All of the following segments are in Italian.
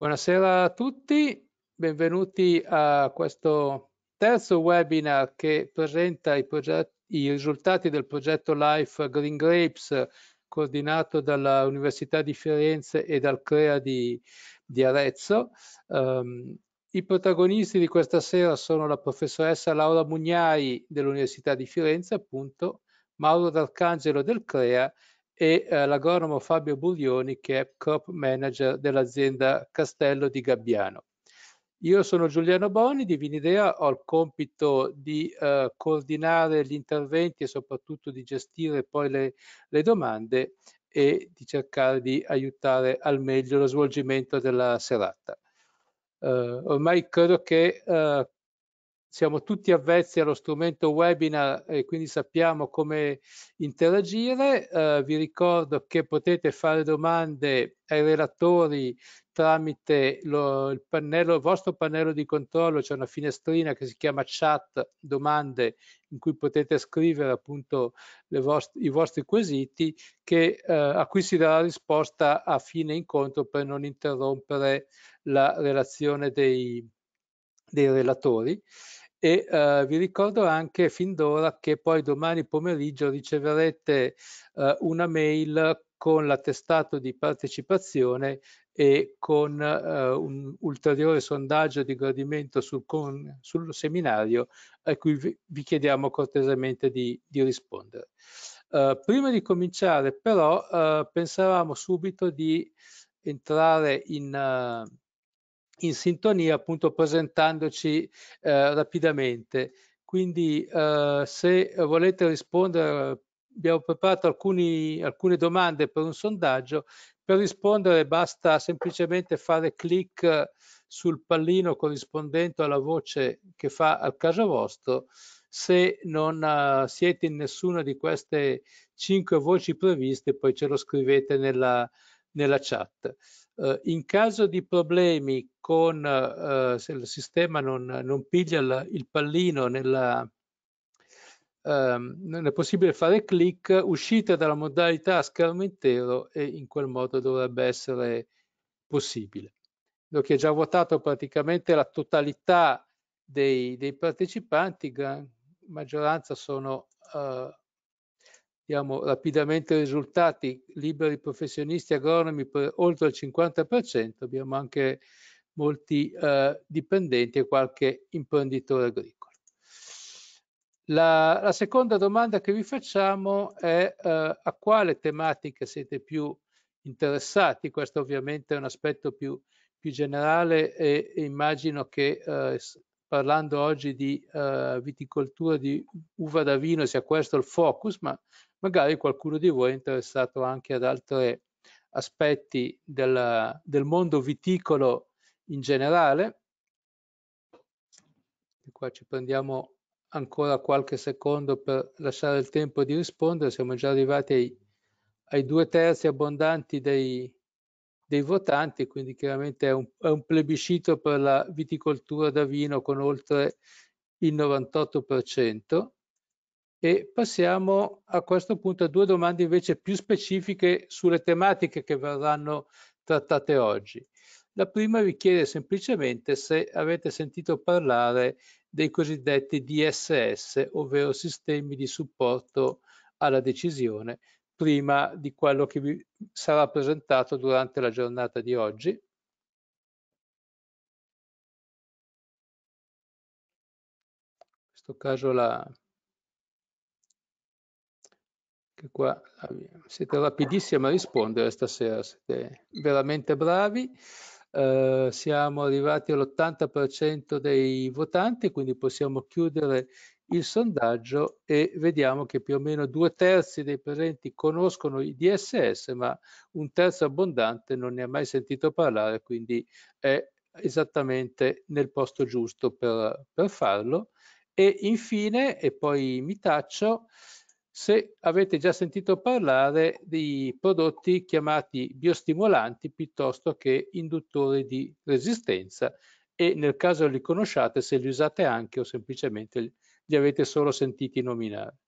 Buonasera a tutti, benvenuti a questo terzo webinar che presenta i, i risultati del progetto LIFE Green Grapes coordinato dalla Università di Firenze e dal CREA di, di Arezzo. Um, I protagonisti di questa sera sono la professoressa Laura Mugnai dell'Università di Firenze, appunto, Mauro D'Arcangelo del CREA e eh, l'agronomo Fabio Buglioni che è crop manager dell'azienda Castello di Gabbiano. Io sono Giuliano Boni di Vinidea, ho il compito di eh, coordinare gli interventi e soprattutto di gestire poi le, le, domande e di cercare di aiutare al meglio lo svolgimento della serata. Eh, ormai credo che eh, siamo tutti avvezzi allo strumento webinar e quindi sappiamo come interagire. Eh, vi ricordo che potete fare domande ai relatori tramite lo, il, pannello, il vostro pannello di controllo, c'è una finestrina che si chiama chat domande in cui potete scrivere appunto vostre, i vostri quesiti che, eh, a cui si darà risposta a fine incontro per non interrompere la relazione dei, dei relatori e eh, vi ricordo anche fin d'ora che poi domani pomeriggio riceverete eh, una mail con l'attestato di partecipazione e con eh, un ulteriore sondaggio di gradimento sul, con, sul seminario a cui vi, vi chiediamo cortesemente di, di rispondere. Uh, prima di cominciare però uh, pensavamo subito di entrare in, uh, in sintonia appunto presentandoci eh, rapidamente. Quindi eh, se volete rispondere, abbiamo preparato alcuni, alcune domande per un sondaggio. Per rispondere basta semplicemente fare clic sul pallino corrispondente alla voce che fa al caso vostro. Se non uh, siete in nessuna di queste cinque voci previste, poi ce lo scrivete nella, nella chat. Uh, in caso di problemi con uh, se il sistema non, non piglia il, il pallino nella, um, non è possibile fare clic, uscite dalla modalità schermo intero e in quel modo dovrebbe essere possibile. Vedo che è già votato praticamente la totalità dei, dei partecipanti, gran maggioranza sono uh, Diamo rapidamente risultati, liberi professionisti agronomi per oltre il 50%, abbiamo anche molti eh, dipendenti e qualche imprenditore agricolo. La, la, seconda domanda che vi facciamo è eh, a quale tematiche siete più interessati, questo ovviamente è un aspetto più, più generale e, e, immagino che eh, parlando oggi di uh, viticoltura di uva da vino sia questo il focus, ma magari qualcuno di voi è interessato anche ad altri aspetti del, del mondo viticolo in generale. E qua ci prendiamo ancora qualche secondo per lasciare il tempo di rispondere. Siamo già arrivati ai, ai due terzi abbondanti dei, dei votanti, quindi chiaramente è un, è un, plebiscito per la viticoltura da vino con oltre il 98%. E passiamo a questo punto a due domande invece più specifiche sulle tematiche che verranno trattate oggi. La prima vi chiede semplicemente se avete sentito parlare dei cosiddetti DSS, ovvero sistemi di supporto alla decisione, prima di quello che vi sarà presentato durante la giornata di oggi. In questo caso la, che qua siete rapidissimi a rispondere stasera, siete veramente bravi. Eh, siamo arrivati all'80% dei votanti, quindi possiamo chiudere il sondaggio e vediamo che più o meno due terzi dei presenti conoscono i DSS, ma un terzo abbondante non ne ha mai sentito parlare, quindi è esattamente nel posto giusto per, per farlo. E infine, e poi mi taccio, se avete già sentito parlare di prodotti chiamati biostimolanti piuttosto che induttori di resistenza e nel caso li conosciate se li usate anche o semplicemente li avete solo sentiti nominare.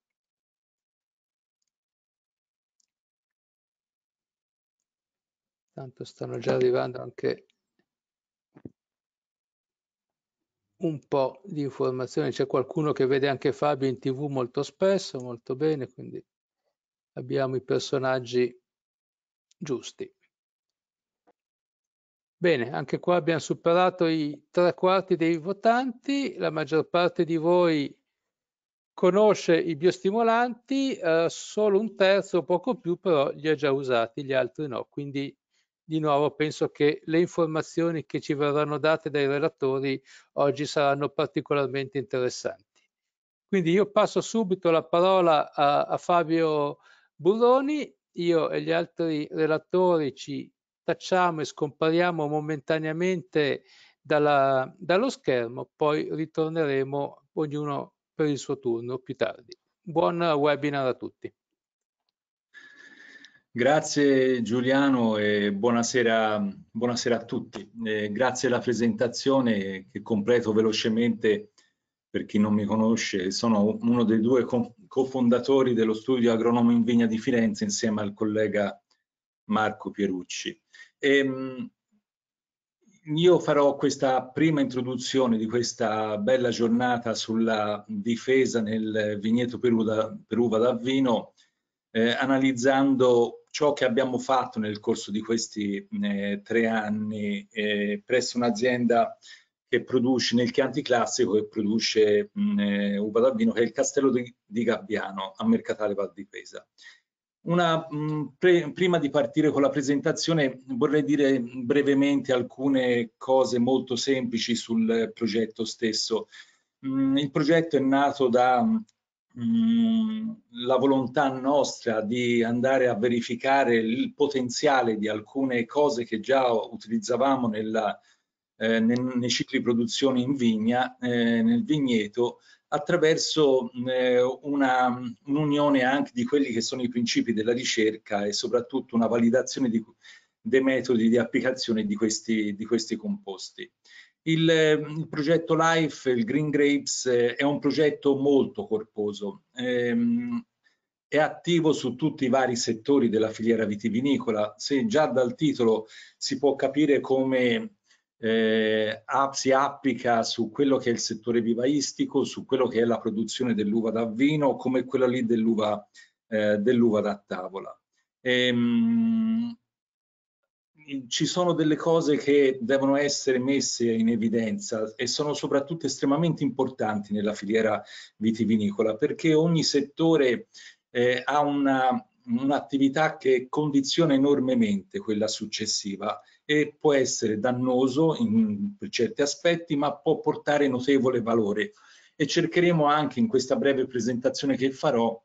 Tanto stanno già arrivando anche un po' di informazioni. C'è qualcuno che vede anche Fabio in tv molto spesso, molto bene, quindi abbiamo i personaggi giusti. Bene, anche qua abbiamo superato i tre quarti dei votanti, la maggior parte di voi conosce i biostimolanti, eh, solo un terzo, poco più, però li ha già usati, gli altri no. Quindi di nuovo penso che le informazioni che ci verranno date dai relatori oggi saranno particolarmente interessanti. Quindi io passo subito la parola a, a Fabio Burroni, io e gli altri relatori ci tacciamo e scompariamo momentaneamente dalla, dallo schermo, poi ritorneremo ognuno per il suo turno più tardi. Buon webinar a tutti. Grazie Giuliano e buonasera, buonasera a tutti. Eh, grazie alla presentazione che completo velocemente per chi non mi conosce. Sono uno dei due cofondatori dello studio agronomo in vigna di Firenze insieme al collega Marco Pierucci. E, ehm, io farò questa prima introduzione di questa bella giornata sulla difesa nel vigneto Peruva, da vino eh, analizzando ciò che abbiamo fatto nel corso di questi eh, tre anni eh, presso un'azienda che produce nel Chianti Classico e produce mh, eh, uva da vino che è il Castello di, di Gabbiano a Mercatale Val di Pesa. Una, mh, pre, prima di partire con la presentazione vorrei dire brevemente alcune cose molto semplici sul progetto stesso. Mh, il progetto è nato da Mm, la volontà nostra di andare a verificare il potenziale di alcune cose che già utilizzavamo nella, eh, nei, nei, cicli di produzione in vigna, eh, nel vigneto, attraverso eh, un'unione anche di quelli che sono i principi della ricerca e soprattutto una validazione di, dei metodi di applicazione di questi, di questi composti. Il, il, progetto LIFE, il Green Grapes, eh, è un progetto molto corposo. Ehm, è attivo su tutti i vari settori della filiera vitivinicola. Se già dal titolo si può capire come eh, si applica su quello che è il settore vivaistico, su quello che è la produzione dell'uva da vino, come quella lì dell'uva eh, dell da tavola. Ehm, ci sono delle cose che devono essere messe in evidenza e sono soprattutto estremamente importanti nella filiera vitivinicola perché ogni settore eh, ha un'attività un che condiziona enormemente quella successiva e può essere dannoso in, per certi aspetti ma può portare notevole valore. E cercheremo anche in questa breve presentazione che farò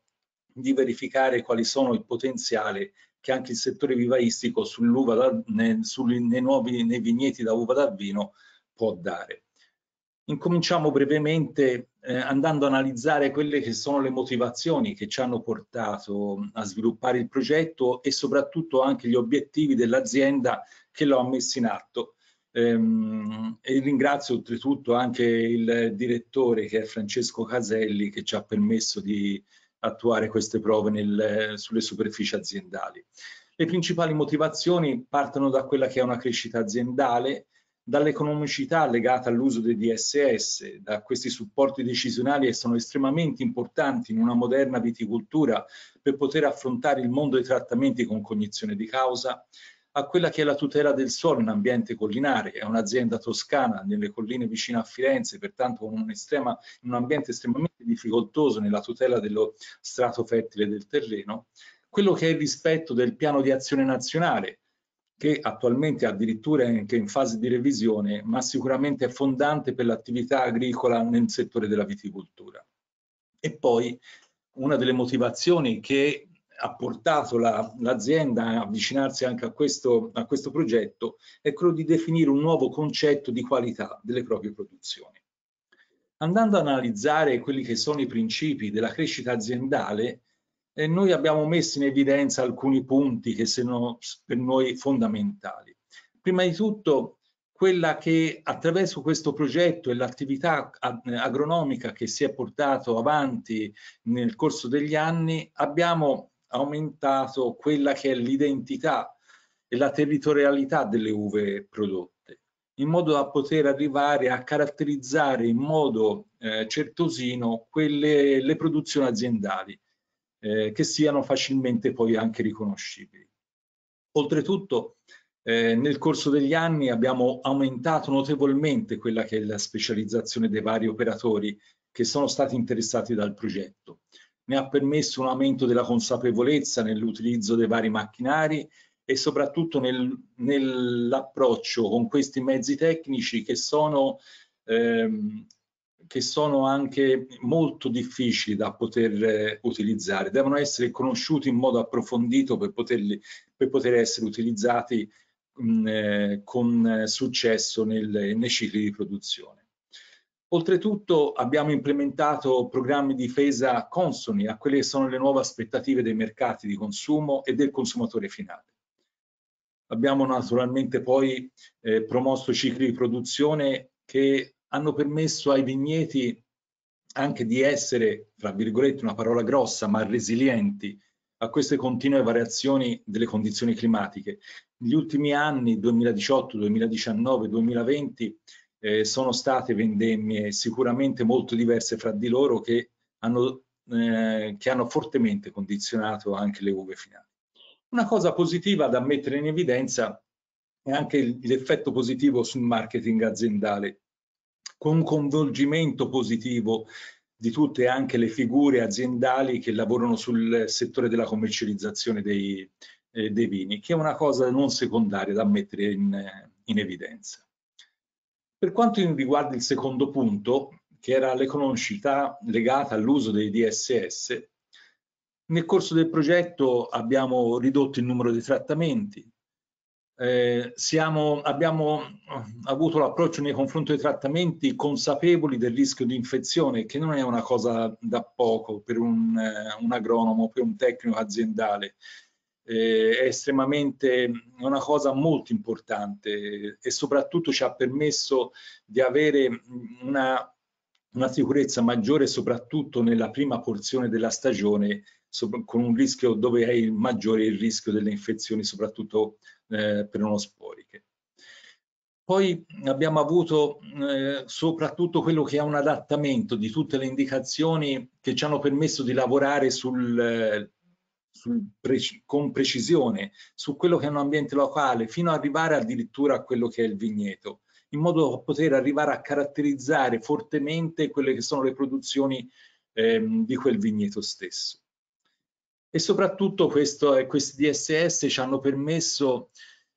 di verificare quali sono il potenziale che anche il settore vivaistico sull'uva nei, nei nuovi nei vigneti da uva da vino può dare. Incominciamo brevemente eh, andando a analizzare quelle che sono le motivazioni che ci hanno portato a sviluppare il progetto e soprattutto anche gli obiettivi dell'azienda che lo ha messo in atto. Ehm, e ringrazio oltretutto anche il direttore che è Francesco Caselli che ci ha permesso di attuare queste prove nel, sulle superfici aziendali. Le principali motivazioni partono da quella che è una crescita aziendale, dall'economicità legata all'uso dei DSS, da questi supporti decisionali che sono estremamente importanti in una moderna viticoltura per poter affrontare il mondo dei trattamenti con cognizione di causa, a quella che è la tutela del suolo in ambiente collinare, è un'azienda toscana nelle colline vicine a Firenze, pertanto con un, estrema, un ambiente estremamente difficoltoso nella tutela dello strato fertile del terreno, quello che è il rispetto del piano di azione nazionale, che attualmente addirittura è anche in fase di revisione, ma sicuramente è fondante per l'attività agricola nel settore della viticoltura. E poi una delle motivazioni che ha portato l'azienda la, a avvicinarsi anche a questo, a questo progetto è quello di definire un nuovo concetto di qualità delle proprie produzioni. Andando ad analizzare quelli che sono i principi della crescita aziendale, eh, noi abbiamo messo in evidenza alcuni punti che sono per noi fondamentali. Prima di tutto, quella che attraverso questo progetto e l'attività agronomica che si è portato avanti nel corso degli anni, abbiamo aumentato quella che è l'identità e la territorialità delle uve prodotte. in modo da poter arrivare a caratterizzare in modo eh, certosino quelle le produzioni aziendali eh, che siano facilmente poi anche riconoscibili. Oltretutto eh, nel corso degli anni abbiamo aumentato notevolmente quella che è la specializzazione dei vari operatori che sono stati interessati dal progetto. Ne ha permesso un aumento della consapevolezza nell'utilizzo dei vari macchinari e soprattutto nel, nell'approccio con questi mezzi tecnici che sono, ehm, che sono anche molto difficili da poter eh, utilizzare. Devono essere conosciuti in modo approfondito per, poterli, per poter essere utilizzati mh, eh, con successo nel, nei cicli di produzione. Oltretutto abbiamo implementato programmi di difesa consoni a quelle che sono le nuove aspettative dei mercati di consumo e del consumatore finale. Abbiamo naturalmente poi eh, promosso cicli di produzione che hanno permesso ai vigneti anche di essere, tra virgolette, una parola grossa, ma resilienti a queste continue variazioni delle condizioni climatiche. Negli ultimi anni, 2018, 2019, 2020, eh, sono state vendemmie sicuramente molto diverse fra di loro che hanno, eh, che hanno fortemente condizionato anche le uve finali. Una cosa positiva da mettere in evidenza è anche l'effetto positivo sul marketing aziendale, con un coinvolgimento positivo di tutte anche le figure aziendali che lavorano sul settore della commercializzazione dei, eh, dei vini, che è una cosa non secondaria da mettere in, in evidenza. Per quanto riguarda il secondo punto, che era l'economicità legata all'uso dei DSS, nel corso del progetto abbiamo ridotto il numero di trattamenti, eh, siamo, abbiamo avuto l'approccio nei confronti dei trattamenti consapevoli del rischio di infezione, che non è una cosa da poco per un, eh, un agronomo, per un tecnico aziendale. Eh, è estremamente una cosa molto importante e soprattutto ci ha permesso di avere una, una sicurezza maggiore soprattutto nella prima porzione della stagione con un rischio dove è il maggiore il rischio delle infezioni, soprattutto eh, peronosporiche. Poi abbiamo avuto eh, soprattutto quello che è un adattamento di tutte le indicazioni che ci hanno permesso di lavorare sul, eh, preci con precisione su quello che è un ambiente locale fino ad arrivare addirittura a quello che è il vigneto, in modo da poter arrivare a caratterizzare fortemente quelle che sono le produzioni ehm, di quel vigneto stesso. E soprattutto questo, questi DSS ci hanno permesso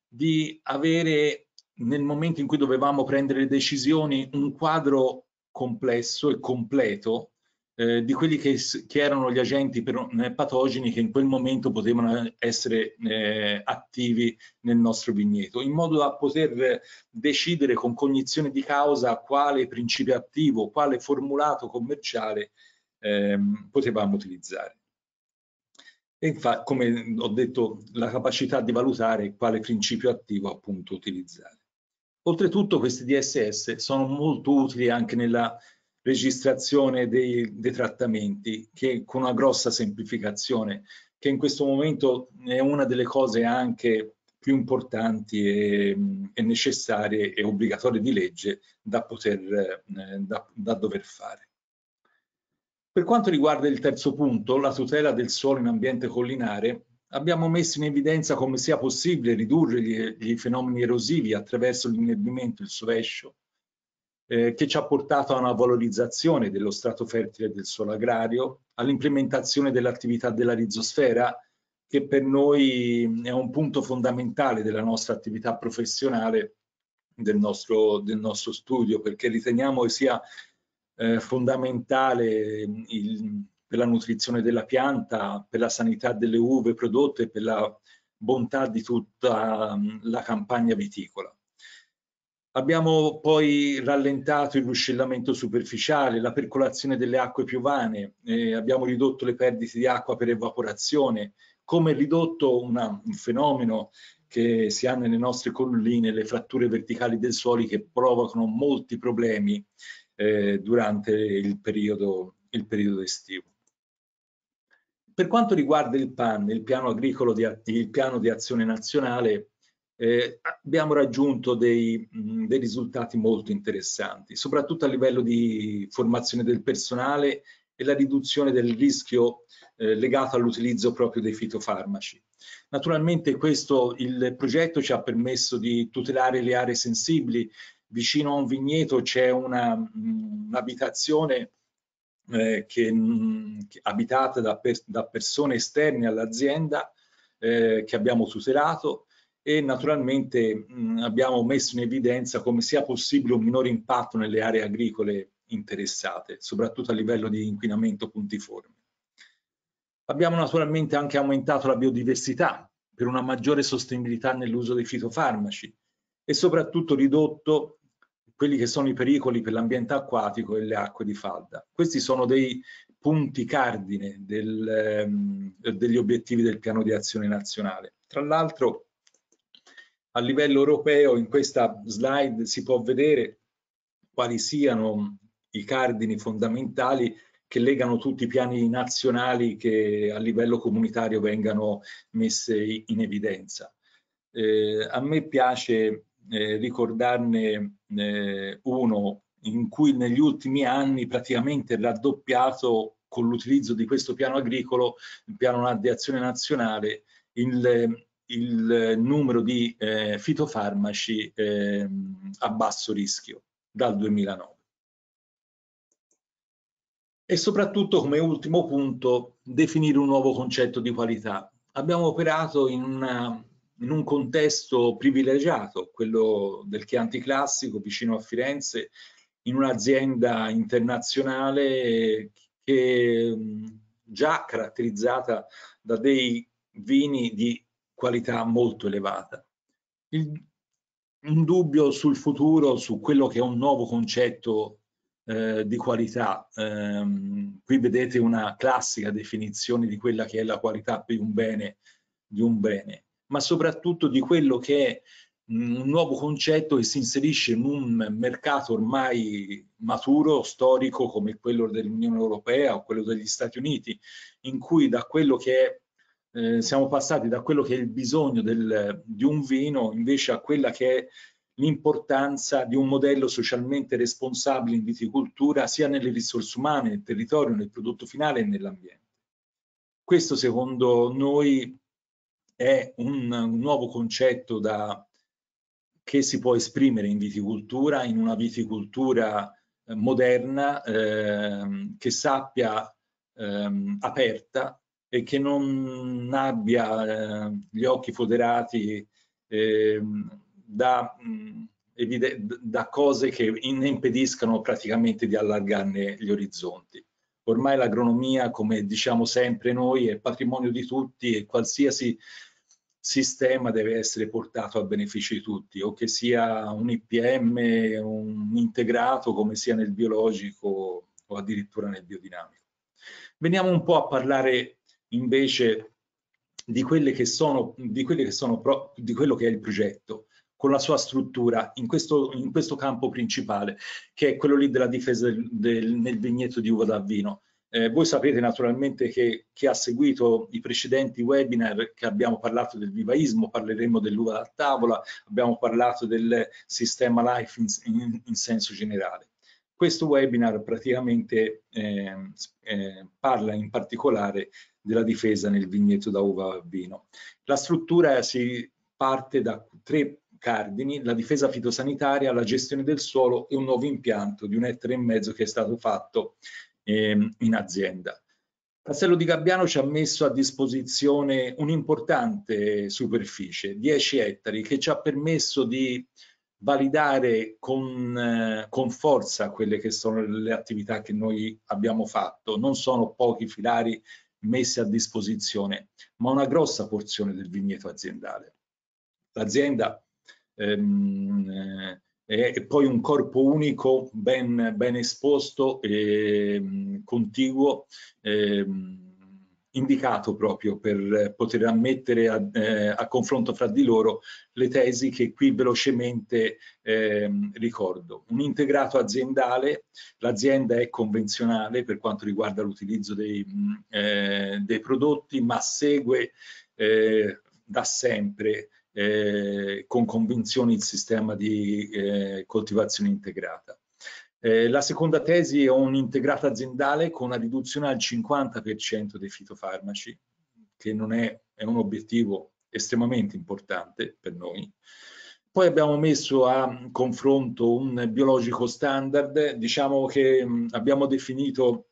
di avere nel momento in cui dovevamo prendere decisioni un quadro complesso e completo eh, di quelli che, che, erano gli agenti per, eh, patogeni che in quel momento potevano essere eh, attivi nel nostro vigneto, in modo da poter decidere con cognizione di causa quale principio attivo, quale formulato commerciale ehm, potevamo utilizzare. E infatti, come ho detto, la capacità di valutare quale principio attivo appunto utilizzare. Oltretutto questi DSS sono molto utili anche nella registrazione dei, dei trattamenti, che con una grossa semplificazione, che in questo momento è una delle cose anche più importanti e, e necessarie e obbligatorie di legge da poter eh, da, da dover fare. Per quanto riguarda il terzo punto, la tutela del suolo in ambiente collinare, abbiamo messo in evidenza come sia possibile ridurre gli, gli fenomeni erosivi attraverso l'inerbimento, il sovescio, eh, che ci ha portato a una valorizzazione dello strato fertile del suolo agrario, all'implementazione dell'attività della rizosfera, che per noi è un punto fondamentale della nostra attività professionale, del nostro, del nostro studio, perché riteniamo che sia eh, fondamentale il, per la nutrizione della pianta, per la sanità delle uve prodotte, per la bontà di tutta la campagna viticola. Abbiamo poi rallentato il ruscellamento superficiale, la percolazione delle acque piovane, eh, abbiamo ridotto le perdite di acqua per evaporazione, come ridotto una, un fenomeno che si ha nelle nostre colline, le fratture verticali del suolo che provocano molti problemi eh, durante il periodo, il periodo estivo. Per quanto riguarda il PAN, il piano agricolo di, il piano di azione nazionale, eh, abbiamo raggiunto dei, dei, risultati molto interessanti, soprattutto a livello di formazione del personale e la riduzione del rischio eh, legato all'utilizzo proprio dei fitofarmaci. Naturalmente questo, il progetto ci ha permesso di tutelare le aree sensibili. Vicino a un vigneto c'è un'abitazione eh, mh, che, abitata da, per, da, persone esterne all'azienda eh, che abbiamo tutelato e naturalmente mh, abbiamo messo in evidenza come sia possibile un minore impatto nelle aree agricole interessate, soprattutto a livello di inquinamento puntiforme. Abbiamo naturalmente anche aumentato la biodiversità per una maggiore sostenibilità nell'uso dei fitofarmaci e soprattutto ridotto quelli che sono i pericoli per l'ambiente acquatico e le acque di falda. Questi sono dei punti cardine del, ehm, degli obiettivi del piano di azione nazionale. Tra l'altro a livello europeo in questa slide si può vedere quali siano i cardini fondamentali che legano tutti i piani nazionali che a livello comunitario vengano messi in evidenza. Eh, a me piace eh, ricordarne eh, uno in cui negli ultimi anni praticamente raddoppiato con l'utilizzo di questo piano agricolo, il piano di azione nazionale, il, il numero di eh, fitofarmaci eh, a basso rischio dal 2009. E soprattutto, come ultimo punto, definire un nuovo concetto di qualità. Abbiamo operato in, una, in un contesto privilegiato, quello del Chianti Classico, vicino a Firenze, in un'azienda internazionale che già caratterizzata da dei vini di qualità molto elevata. Il, un dubbio sul futuro, su quello che è un nuovo concetto eh, di qualità. Eh, qui vedete una classica definizione di quella che è la qualità di un bene, di un bene ma soprattutto di quello che è un nuovo concetto che si inserisce in un mercato ormai maturo, storico come quello dell'Unione Europea o quello degli Stati Uniti, in cui da quello che è eh, siamo passati da quello che è il bisogno del, di un vino invece a quella che è l'importanza di un modello socialmente responsabile in viticoltura sia nelle risorse umane, nel territorio, nel prodotto finale e nell'ambiente. Questo secondo noi è un, un nuovo concetto da, che si può esprimere in viticoltura, in una viticoltura eh, moderna eh, che sappia eh, aperta e che non abbia eh, gli occhi foderati eh, da, mh, da, cose che ne impediscano praticamente di allargarne gli orizzonti. Ormai l'agronomia, come diciamo sempre noi, è patrimonio di tutti e qualsiasi sistema deve essere portato a beneficio di tutti, o che sia un IPM, un integrato, come sia nel biologico o addirittura nel biodinamico. Veniamo un po' a parlare invece di quelle che sono, di, quelle che sono pro, di quello che è il progetto con la sua struttura in questo, in questo campo principale che è quello lì della difesa del, del, nel vigneto di uva da vino. Eh, voi sapete naturalmente che chi ha seguito i precedenti webinar che abbiamo parlato del vivaismo, parleremo dell'uva da tavola, abbiamo parlato del sistema life in, in, in senso generale. Questo webinar praticamente eh, eh, parla in particolare della difesa nel vigneto da uva a vino. La struttura si parte da tre cardini, la difesa fitosanitaria, la gestione del suolo e un nuovo impianto di un ettaro e mezzo che è stato fatto eh, in azienda. Castello di Gabbiano ci ha messo a disposizione un'importante superficie, 10 ettari, che ci ha permesso di validare con, eh, con, forza quelle che sono le attività che noi abbiamo fatto. Non sono pochi filari messi a disposizione, ma una grossa porzione del vigneto aziendale. L'azienda ehm, e poi un corpo unico ben, ben esposto e contiguo eh, indicato proprio per poter ammettere a, eh, a, confronto fra di loro le tesi che qui velocemente eh, ricordo. Un integrato aziendale, l'azienda è convenzionale per quanto riguarda l'utilizzo dei, eh, dei, prodotti, ma segue eh, da sempre eh, con convinzione il sistema di eh, coltivazione integrata. Eh, la seconda tesi è un'integrata aziendale con una riduzione al 50% dei fitofarmaci, che non è, è un obiettivo estremamente importante per noi. Poi abbiamo messo a confronto un biologico standard, diciamo che abbiamo definito,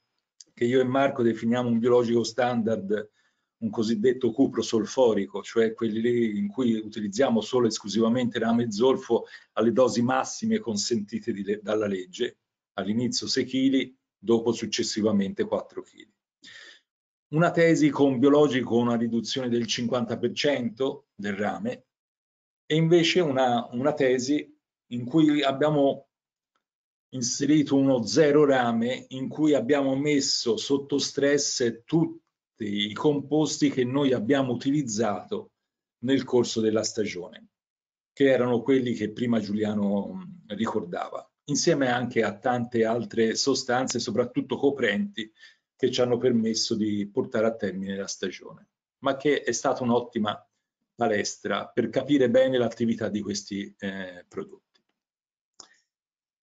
che io e Marco definiamo un biologico standard, un cosiddetto cupro solforico, cioè quelli in cui utilizziamo solo e esclusivamente rame zolfo alle dosi massime consentite di, dalla legge, all'inizio 6 kg, dopo successivamente 4 kg. Una tesi con biologico una riduzione del 50% del rame, e invece una, una tesi in cui abbiamo inserito uno zero rame in cui abbiamo messo sotto stress tutti i composti che noi abbiamo utilizzato nel corso della stagione, che erano quelli che prima Giuliano ricordava, insieme anche a tante altre sostanze, soprattutto coprenti, che ci hanno permesso di portare a termine la stagione, ma che è stata un'ottima palestra per capire bene l'attività di questi eh, prodotti.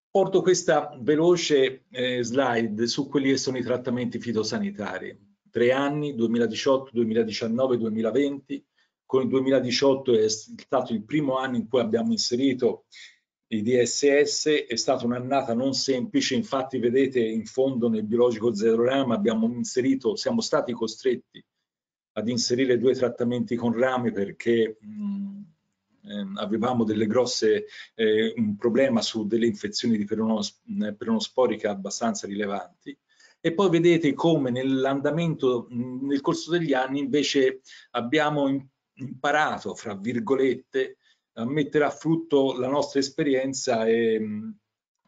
Porto questa veloce eh, slide su quelli che sono i trattamenti fitosanitari. Tre anni, 2018, 2019, 2020. Con il 2018 è stato il primo anno in cui abbiamo inserito i DSS, è stata un'annata non semplice, infatti vedete in fondo nel biologico zero rama abbiamo inserito, siamo stati costretti ad inserire due trattamenti con rame perché mh, eh, avevamo delle grosse, eh, un problema su delle infezioni di peronos, peronosporiche abbastanza rilevanti. E poi vedete come nell'andamento, nel corso degli anni, invece abbiamo imparato, fra virgolette, a mettere a frutto la nostra esperienza e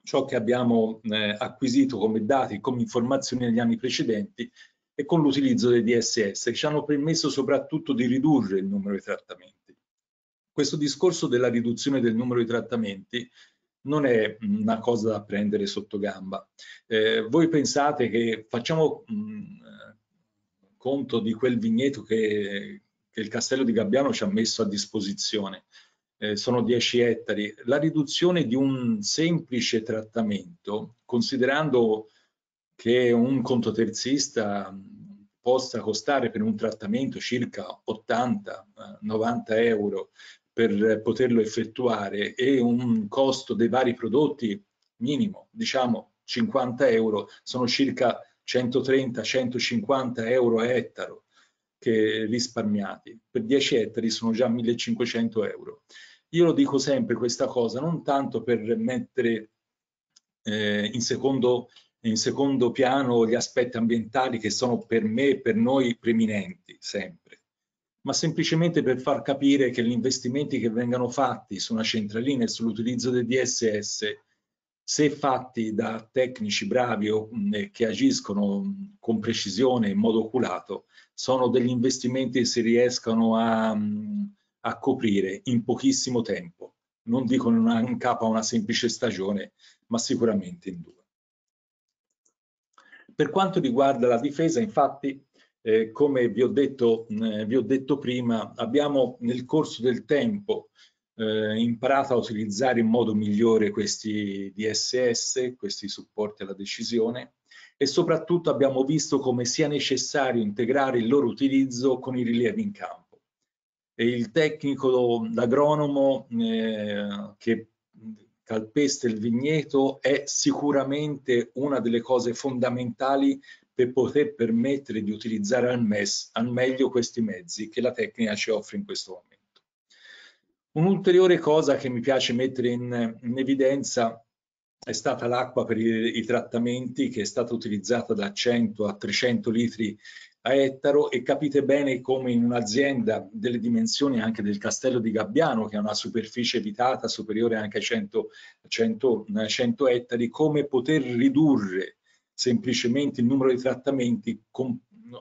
ciò che abbiamo eh, acquisito come dati, come informazioni negli anni precedenti e con l'utilizzo dei DSS che ci hanno permesso soprattutto di ridurre il numero di trattamenti. Questo discorso della riduzione del numero di trattamenti non è una cosa da prendere sotto gamba. Eh, voi pensate che facciamo mh, conto di quel vigneto che, che, il Castello di Gabbiano ci ha messo a disposizione. Eh, sono 10 ettari. La riduzione di un semplice trattamento, considerando che un conto terzista possa costare per un trattamento circa 80-90 euro per poterlo effettuare e un costo dei vari prodotti minimo, diciamo 50 euro, sono circa 130-150 euro a ettaro che risparmiati. Per 10 ettari sono già 1500 euro. Io lo dico sempre questa cosa, non tanto per mettere eh, in secondo in secondo piano gli aspetti ambientali che sono per me e per noi preminenti sempre, ma semplicemente per far capire che gli investimenti che vengano fatti su una centralina e sull'utilizzo del DSS, se fatti da tecnici bravi o che agiscono con precisione in modo oculato, sono degli investimenti che si riescono a, a coprire in pochissimo tempo. Non dico in, una, in capo a una semplice stagione, ma sicuramente in due. Per quanto riguarda la difesa, infatti, eh, come vi ho, detto, eh, vi ho detto prima, abbiamo nel corso del tempo eh, imparato a utilizzare in modo migliore questi DSS, questi supporti alla decisione, e soprattutto abbiamo visto come sia necessario integrare il loro utilizzo con i rilievi in campo. E il tecnico, l'agronomo eh, che calpesta il vigneto è sicuramente una delle cose fondamentali per poter permettere di utilizzare al, mes, al meglio questi mezzi che la tecnica ci offre in questo momento. Un'ulteriore cosa che mi piace mettere in, in evidenza è stata l'acqua per i, i, trattamenti che è stata utilizzata da 100 a 300 litri a ettaro e capite bene come in un'azienda delle dimensioni anche del castello di Gabbiano, che ha una superficie evitata superiore anche a 100, 100, 100 ettari, come poter ridurre semplicemente il numero di trattamenti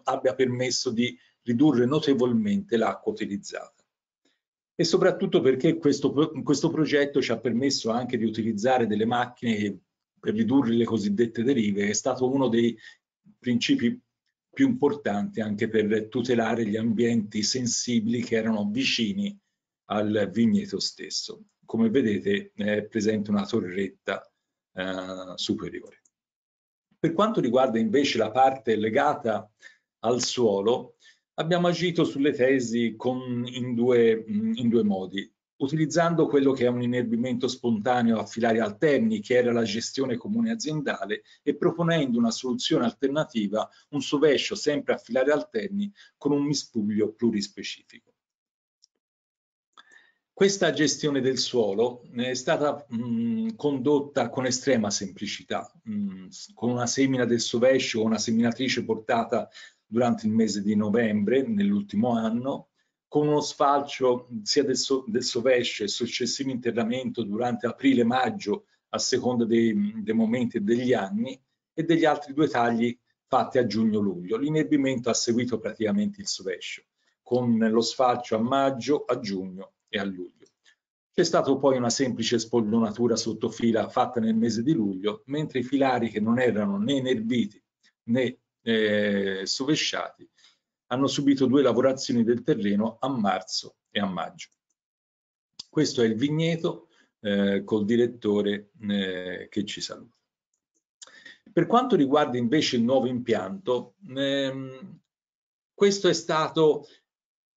abbia permesso di ridurre notevolmente l'acqua utilizzata. E soprattutto perché questo, questo progetto ci ha permesso anche di utilizzare delle macchine per ridurre le cosiddette derive, è stato uno dei principi più importanti anche per tutelare gli ambienti sensibili che erano vicini al vigneto stesso. Come vedete è presente una torretta eh, superiore. Per quanto riguarda invece la parte legata al suolo, abbiamo agito sulle tesi con, in, due, in due modi utilizzando quello che è un inerbimento spontaneo a filari alterni, che era la gestione comune aziendale, e proponendo una soluzione alternativa, un sovescio sempre a filari alterni con un mispuglio plurispecifico. Questa gestione del suolo è stata mh, condotta con estrema semplicità, mh, con una semina del sovescio una seminatrice portata durante il mese di novembre nell'ultimo anno, con uno sfalcio sia del, so, del sovescio e successivo internamento durante aprile-maggio a seconda dei, dei momenti e degli anni e degli altri due tagli fatti a giugno-luglio. L'inerbimento ha seguito praticamente il sovescio, con lo sfalcio a maggio, a giugno e a luglio. C'è stata poi una semplice spollonatura sotto fila fatta nel mese di luglio, mentre i filari che non erano né inerbiti né eh, sovesciati hanno subito due lavorazioni del terreno a marzo e a maggio. Questo è il vigneto eh, col direttore eh, che ci saluta. Per quanto riguarda invece il nuovo impianto, ehm, questo è stato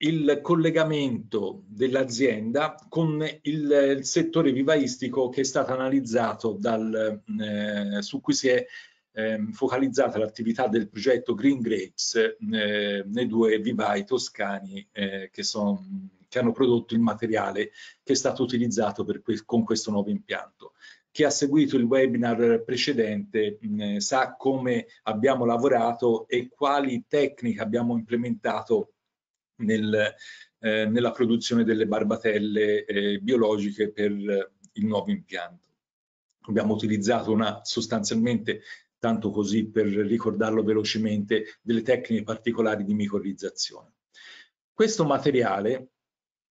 il collegamento dell'azienda con il, il, settore vivaistico che è stato analizzato dal, eh, su cui si è ehm, focalizzata l'attività del progetto Green Grapes eh, nei due vivai toscani eh, che, sono, che, hanno prodotto il materiale che è stato utilizzato que con questo nuovo impianto. Chi ha seguito il webinar precedente eh, sa come abbiamo lavorato e quali tecniche abbiamo implementato nel, eh, nella produzione delle barbatelle eh, biologiche per il nuovo impianto. Abbiamo utilizzato una sostanzialmente tanto così per ricordarlo velocemente, delle tecniche particolari di micorrizzazione. Questo materiale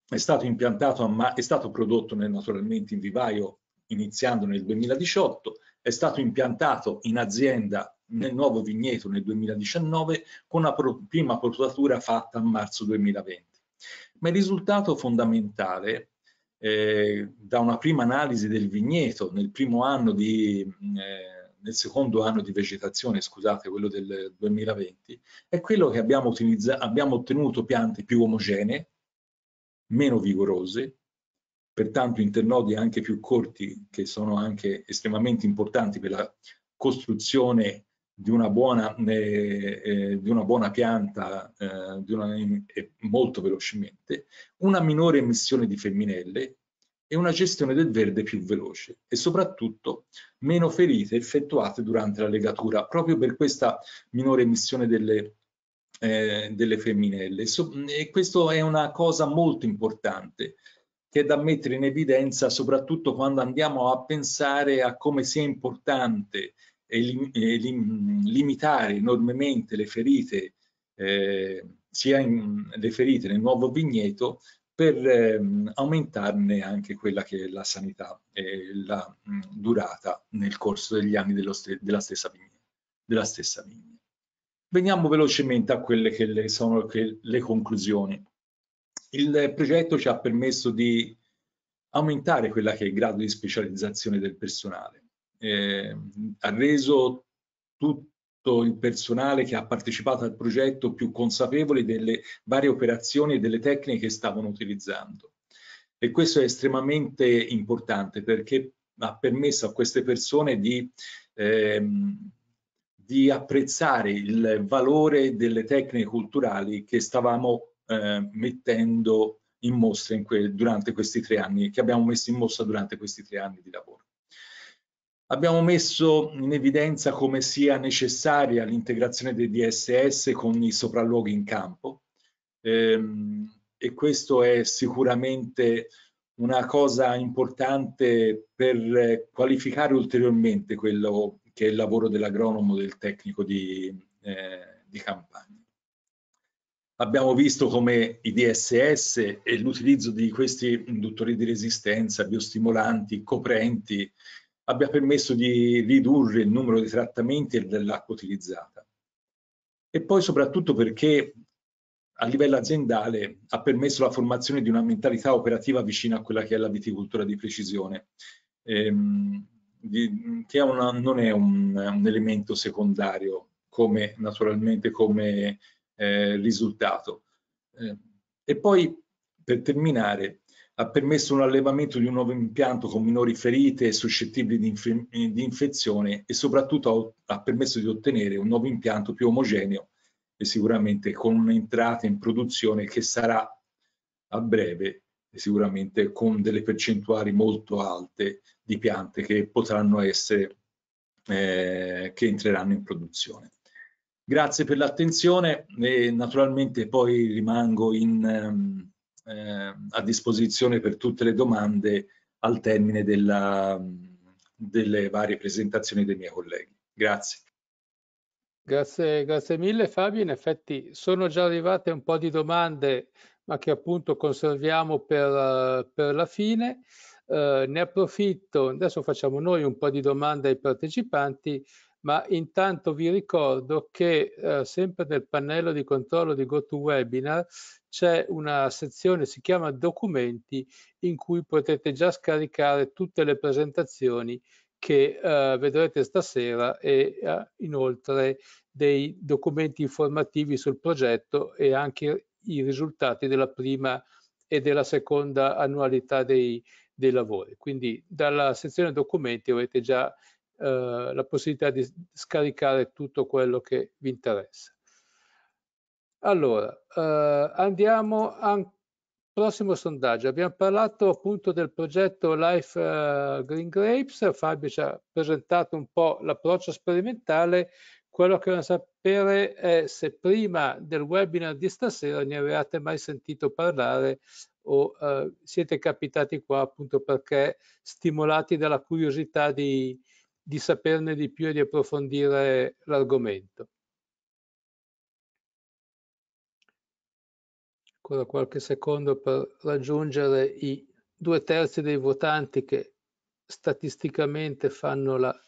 è stato impiantato, ma è stato prodotto naturalmente in vivaio iniziando nel 2018, è stato impiantato in azienda nel nuovo vigneto nel 2019 con una prima potatura fatta a marzo 2020. Ma il risultato fondamentale eh, da una prima analisi del vigneto nel primo anno di eh, nel secondo anno di vegetazione, scusate, quello del 2020, è quello che abbiamo, abbiamo ottenuto piante più omogenee, meno vigorose, pertanto internodi anche più corti, che sono anche estremamente importanti per la costruzione di una buona, eh, eh, di una buona pianta eh, una, eh, molto velocemente, una minore emissione di femminelle e una gestione del verde più veloce e soprattutto meno ferite effettuate durante la legatura proprio per questa minore emissione delle, eh, delle femminelle. So, e questo è una cosa molto importante che è da mettere in evidenza soprattutto quando andiamo a pensare a come sia importante elim elim limitare enormemente le ferite, eh, sia in, le ferite nel nuovo vigneto, per ehm, aumentarne anche quella che è la sanità e la mh, durata nel corso degli anni st della, stessa vigna, della stessa vigna. Veniamo velocemente a quelle che le sono che le conclusioni. Il progetto ci ha permesso di aumentare quella che è il grado di specializzazione del personale, eh, ha reso tutto il personale che ha partecipato al progetto più consapevoli delle varie operazioni e delle tecniche che stavano utilizzando. E questo è estremamente importante perché ha permesso a queste persone di, ehm, di apprezzare il valore delle tecniche culturali che stavamo eh, mettendo in mostra in que durante questi tre anni, che abbiamo messo in mostra durante questi tre anni di lavoro. Abbiamo messo in evidenza come sia necessaria l'integrazione dei DSS con i sopralluoghi in campo ehm, e questo è sicuramente una cosa importante per qualificare ulteriormente quello che è il lavoro dell'agronomo, del tecnico di, eh, di campagna. Abbiamo visto come i DSS e l'utilizzo di questi induttori di resistenza, biostimolanti, coprenti, abbia permesso di ridurre il numero di trattamenti e dell'acqua utilizzata. E poi soprattutto perché a livello aziendale ha permesso la formazione di una mentalità operativa vicina a quella che è la viticoltura di precisione, ehm, di, che è una, non è un, un, elemento secondario come naturalmente come eh, risultato. Eh, e poi per terminare ha permesso un allevamento di un nuovo impianto con minori ferite e suscettibili di, inf di infezione e soprattutto ha, ha permesso di ottenere un nuovo impianto più omogeneo e sicuramente con un'entrata in produzione che sarà a breve sicuramente con delle percentuali molto alte di piante che potranno essere eh, che entreranno in produzione. Grazie per l'attenzione e naturalmente poi rimango in, ehm, eh, a disposizione per tutte le domande al termine della, delle varie presentazioni dei miei colleghi. Grazie. Grazie, grazie mille Fabio, in effetti sono già arrivate un po' di domande ma che appunto conserviamo per, per la fine. Eh, ne approfitto, adesso facciamo noi un po' di domande ai partecipanti, ma intanto vi ricordo che eh, sempre nel pannello di controllo di GoToWebinar c'è una sezione, si chiama documenti, in cui potete già scaricare tutte le presentazioni che eh, vedrete stasera e eh, inoltre dei documenti informativi sul progetto e anche i risultati della prima e della seconda annualità dei, dei lavori. Quindi dalla sezione documenti avete già eh, la possibilità di scaricare tutto quello che vi interessa. Allora, eh, andiamo al prossimo sondaggio. Abbiamo parlato appunto del progetto Life uh, Green Grapes. Fabio ci ha presentato un po' l'approccio sperimentale. Quello che voglio sapere è se prima del webinar di stasera ne avevate mai sentito parlare o uh, siete capitati qua appunto perché stimolati dalla curiosità di, di saperne di più e di approfondire l'argomento. Ancora qualche secondo per raggiungere i due terzi dei votanti che statisticamente fanno la,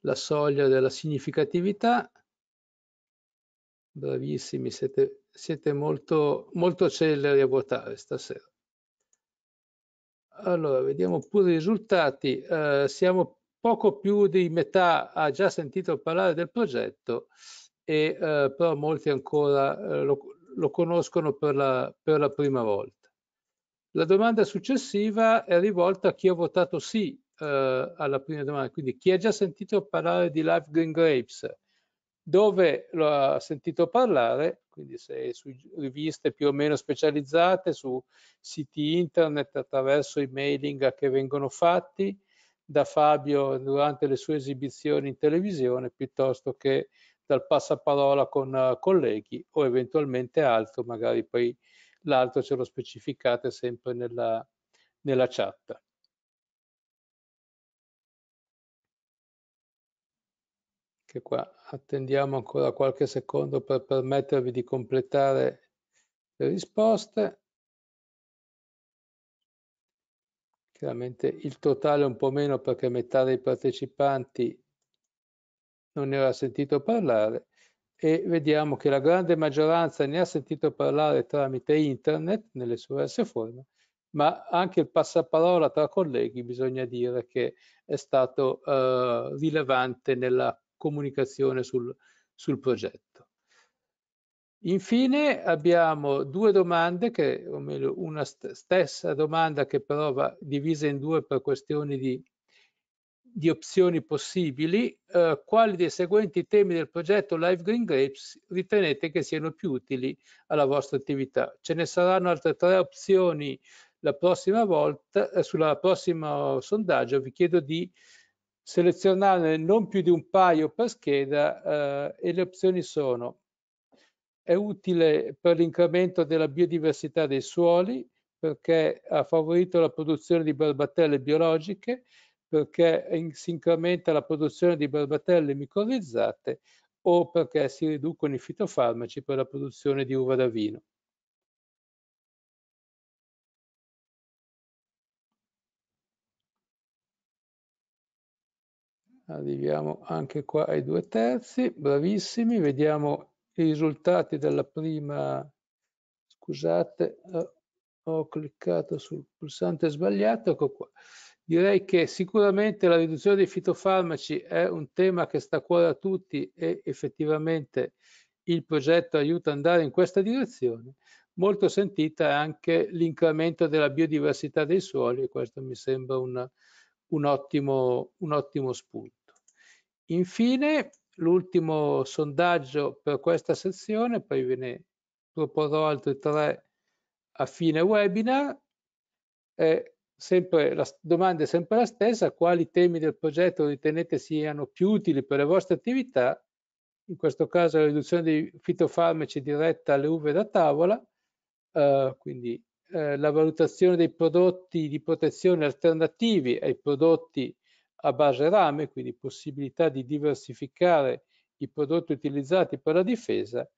la soglia della significatività. Bravissimi, siete, siete molto, molto celeri a votare stasera. Allora, vediamo pure i risultati. Eh, siamo poco più di metà ha già sentito parlare del progetto, e, eh, però molti ancora eh, lo, lo, conoscono per la, per la, prima volta. La domanda successiva è rivolta a chi ha votato sì eh, alla prima domanda, quindi chi ha già sentito parlare di Live Green Grapes, dove lo ha sentito parlare, quindi se su riviste più o meno specializzate, su siti internet attraverso i mailing che vengono fatti, da Fabio durante le sue esibizioni in televisione piuttosto che dal passaparola con uh, colleghi o eventualmente altro, magari poi l'altro ce lo specificate sempre nella, nella chat. Che qua attendiamo ancora qualche secondo per permettervi di completare le risposte. Chiaramente il totale un po' meno perché metà dei partecipanti non ne aveva sentito parlare e vediamo che la grande maggioranza ne ha sentito parlare tramite internet nelle sue diverse forme, ma anche il passaparola tra colleghi bisogna dire che è stato eh, rilevante nella comunicazione sul, sul progetto. Infine abbiamo due domande, che, o meglio una st stessa domanda che però va divisa in due per questioni di, di opzioni possibili. Eh, quali dei seguenti temi del progetto Live Green Grapes ritenete che siano più utili alla vostra attività? Ce ne saranno altre tre opzioni la prossima volta, eh, sulla prossima sondaggio vi chiedo di selezionare non più di un paio per scheda eh, e le opzioni sono è utile per l'incremento della biodiversità dei suoli perché ha favorito la produzione di barbatelle biologiche, perché si incrementa la produzione di barbatelle microrizzate o perché si riducono i fitofarmaci per la produzione di uva da vino. Arriviamo anche qua ai due terzi, bravissimi, vediamo i risultati della prima, scusate, ho cliccato sul pulsante sbagliato, ecco qua. Direi che sicuramente la riduzione dei fitofarmaci è un tema che sta a cuore a tutti e effettivamente il progetto aiuta ad andare in questa direzione. Molto sentita è anche l'incremento della biodiversità dei suoli e questo mi sembra un, un, ottimo, un ottimo spunto. Infine, l'ultimo sondaggio per questa sezione, poi ve ne proporrò altri tre a fine webinar. È sempre la domanda è sempre la stessa, quali temi del progetto ritenete siano più utili per le vostre attività? In questo caso la riduzione dei fitofarmaci diretta alle uve da tavola, eh, quindi eh, la valutazione dei prodotti di protezione alternativi ai prodotti a base rame, quindi possibilità di diversificare i prodotti utilizzati per la difesa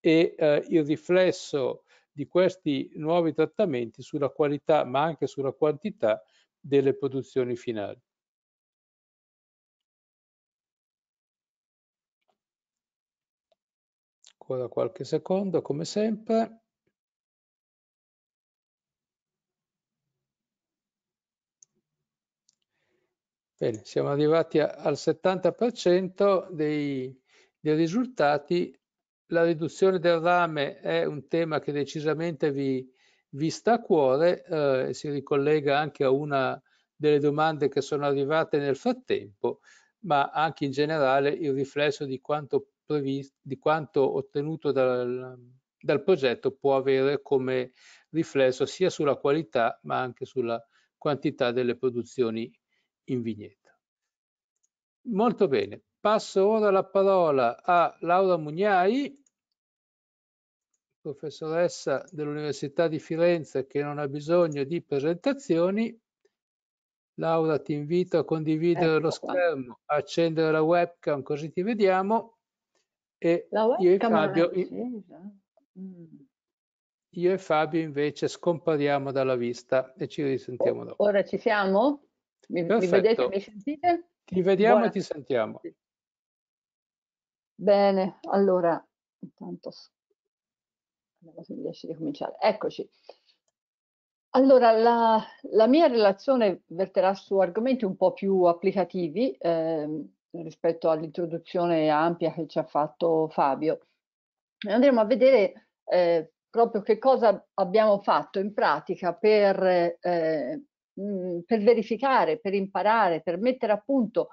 e eh, il riflesso di questi nuovi trattamenti sulla qualità ma anche sulla quantità delle produzioni finali. Ancora qualche secondo come sempre. Bene, siamo arrivati a, al 70% dei, dei risultati. La riduzione del rame è un tema che decisamente vi, vi sta a cuore eh, si ricollega anche a una delle domande che sono arrivate nel frattempo, ma anche in generale il riflesso di quanto, previsto, di quanto ottenuto dal, dal progetto può avere come riflesso sia sulla qualità ma anche sulla quantità delle produzioni in vigneto. Molto bene, Passo ora la parola a Laura Mugnai, professoressa dell'Università di Firenze che non ha bisogno di presentazioni. Laura ti invito a condividere ecco lo schermo, a accendere la webcam così ti vediamo. E io e, Fabio, mm. io e Fabio invece scompariamo dalla vista e ci risentiamo dopo. Ora ci siamo? Mi, mi vedete, mi sentite? Ti vediamo Buona. e ti sentiamo. Bene, allora, intanto vediamo se riesce a ricominciare. Eccoci. Allora, la, la, mia relazione verterà su argomenti un po' più applicativi eh, rispetto all'introduzione ampia che ci ha fatto Fabio. Andremo a vedere eh, proprio che cosa abbiamo fatto in pratica per, eh, per verificare, per imparare, per mettere a punto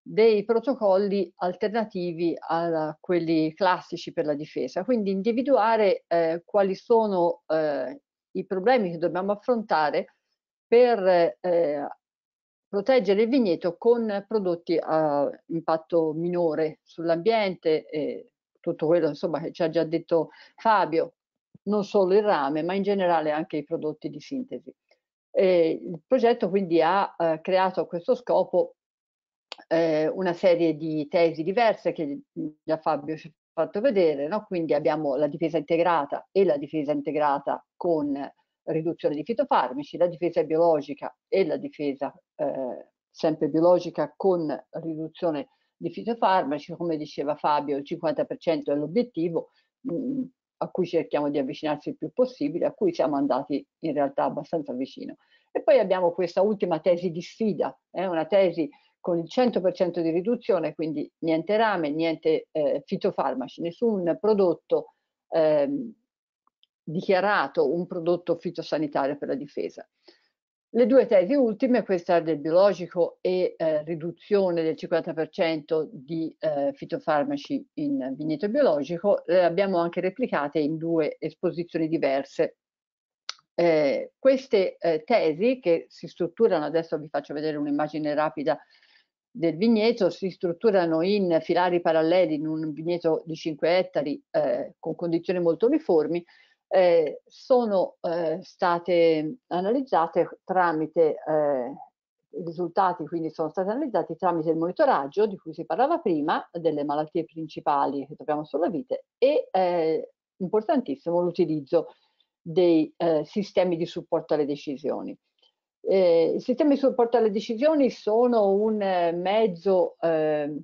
dei protocolli alternativi a quelli classici per la difesa, quindi individuare eh, quali sono eh, i problemi che dobbiamo affrontare per eh, proteggere il vigneto con prodotti a impatto minore sull'ambiente e tutto quello insomma, che ci ha già detto Fabio, non solo il rame, ma in generale anche i prodotti di sintesi. E il progetto quindi ha eh, creato a questo scopo eh, una serie di tesi diverse che già Fabio ci ha fatto vedere, no? quindi abbiamo la difesa integrata e la difesa integrata con riduzione di fitofarmaci, la difesa biologica e la difesa eh, sempre biologica con riduzione di fitofarmaci, come diceva Fabio il 50% è l'obiettivo mm, a cui cerchiamo di avvicinarsi il più possibile, a cui siamo andati in realtà abbastanza vicino. E poi abbiamo questa ultima tesi di sfida, eh, una tesi con il 100% di riduzione, quindi niente rame, niente eh, fitofarmaci, nessun prodotto eh, dichiarato un prodotto fitosanitario per la difesa. Le due tesi ultime, questa del biologico e eh, riduzione del 50% di eh, fitofarmaci in vigneto biologico, le abbiamo anche replicate in due esposizioni diverse. Eh, queste eh, tesi che si strutturano, adesso vi faccio vedere un'immagine rapida del vigneto si strutturano in filari paralleli in un vigneto di 5 ettari eh, con condizioni molto uniformi, eh, sono eh, state analizzate tramite eh, i risultati quindi sono stati analizzati tramite il monitoraggio di cui si parlava prima delle malattie principali che troviamo sulla vite e eh, importantissimo l'utilizzo dei eh, sistemi di supporto alle decisioni. Eh, I sistemi di supporto alle decisioni sono un eh, mezzo eh,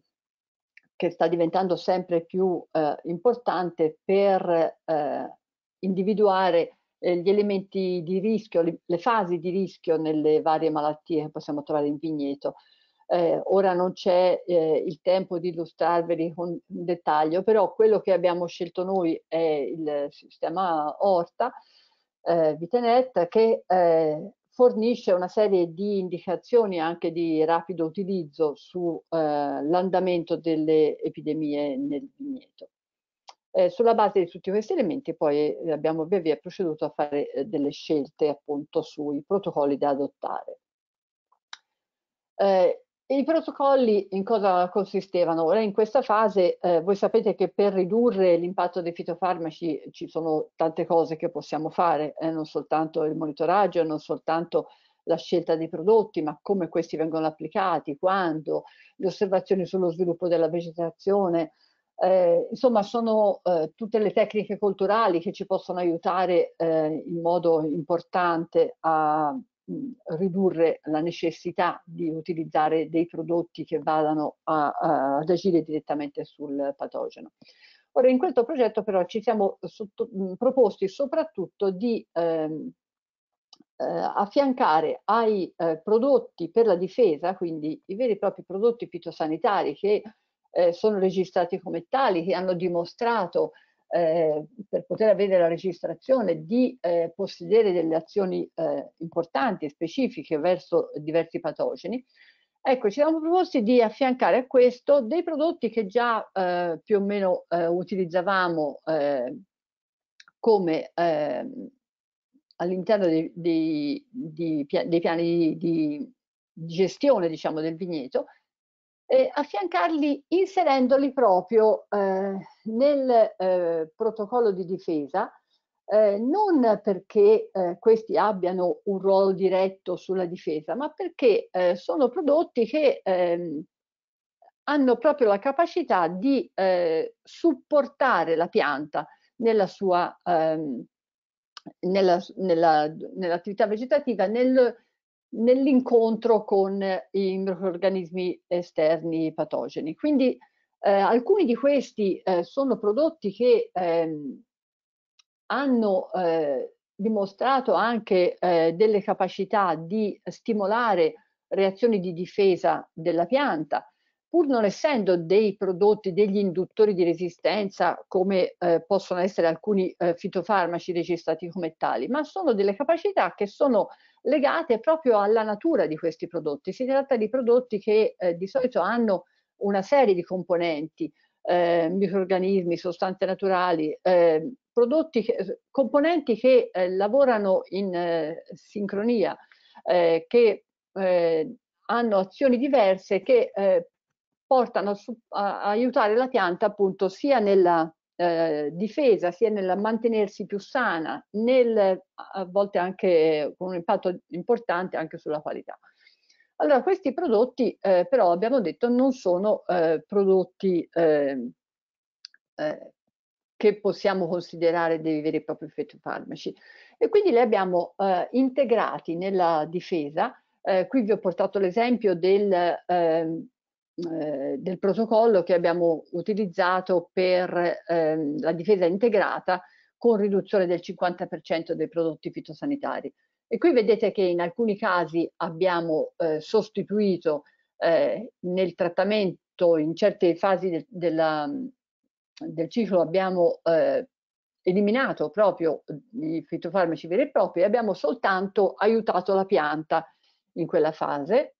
che sta diventando sempre più eh, importante per eh, individuare eh, gli elementi di rischio, le, fasi di rischio nelle varie malattie che possiamo trovare in vigneto. Eh, ora non c'è eh, il tempo di illustrarveli con dettaglio, però quello che abbiamo scelto noi è il sistema Orta, eh, Vitenet, che eh, fornisce una serie di indicazioni anche di rapido utilizzo sull'andamento eh, delle epidemie nel vigneto. Eh, sulla base di tutti questi elementi poi eh, abbiamo via via proceduto a fare eh, delle scelte appunto sui protocolli da adottare. Eh, i protocolli in cosa consistevano? Ora in questa fase eh, voi sapete che per ridurre l'impatto dei fitofarmaci ci sono tante cose che possiamo fare, eh, non soltanto il monitoraggio, non soltanto la scelta dei prodotti, ma come questi vengono applicati, quando, le osservazioni sullo sviluppo della vegetazione, eh, insomma, sono eh, tutte le tecniche culturali che ci possono aiutare eh, in modo importante a mh, ridurre la necessità di utilizzare dei prodotti che vadano a, a, ad agire direttamente sul patogeno. Ora, in questo progetto però ci siamo sotto, mh, proposti soprattutto di ehm, eh, affiancare ai eh, prodotti per la difesa, quindi i veri e propri prodotti fitosanitari che eh, sono registrati come tali, che hanno dimostrato eh, per poter avere la registrazione di eh, possedere delle azioni eh, importanti e specifiche verso diversi patogeni. Ecco, ci siamo proposti di affiancare a questo dei prodotti che già eh, più o meno eh, utilizzavamo come ehm, all'interno dei, dei, dei, piani di, di gestione diciamo, del vigneto eh, affiancarli inserendoli proprio eh, nel eh, protocollo di difesa, eh, non perché eh, questi abbiano un ruolo diretto sulla difesa, ma perché eh, sono prodotti che ehm, hanno proprio la capacità di supportare la pianta nella sua ehm, nell'attività nella, nell vegetativa, nel nell'incontro con i microorganismi esterni patogeni. Quindi eh, alcuni di questi eh, sono prodotti che ehm, hanno eh, dimostrato anche eh, delle capacità di stimolare reazioni di difesa della pianta, pur non essendo dei prodotti, degli induttori di resistenza come eh, possono essere alcuni eh, fitofarmaci registrati come tali, ma sono delle capacità che sono legate proprio alla natura di questi prodotti. Si tratta di prodotti che eh, di solito hanno una serie di componenti, eh, microorganismi, sostanze naturali, eh, prodotti che, componenti che eh, lavorano in eh, sincronia, eh, che hanno azioni diverse che portano a, a, aiutare la pianta appunto sia nella eh, difesa sia nel mantenersi più sana, nel, a volte anche con un impatto importante anche sulla qualità. Allora, questi prodotti eh, però abbiamo detto non sono eh, prodotti ehm, eh, che possiamo considerare dei veri e propri fitofarmaci e quindi li abbiamo eh, integrati nella difesa. Eh, qui vi ho portato l'esempio del ehm, eh, del protocollo che abbiamo utilizzato per ehm, la difesa integrata con riduzione del 50% dei prodotti fitosanitari. E qui vedete che in alcuni casi abbiamo eh, sostituito eh, nel trattamento, in certe fasi de della, del ciclo abbiamo eh, eliminato proprio i fitofarmaci veri e propri e abbiamo soltanto aiutato la pianta in quella fase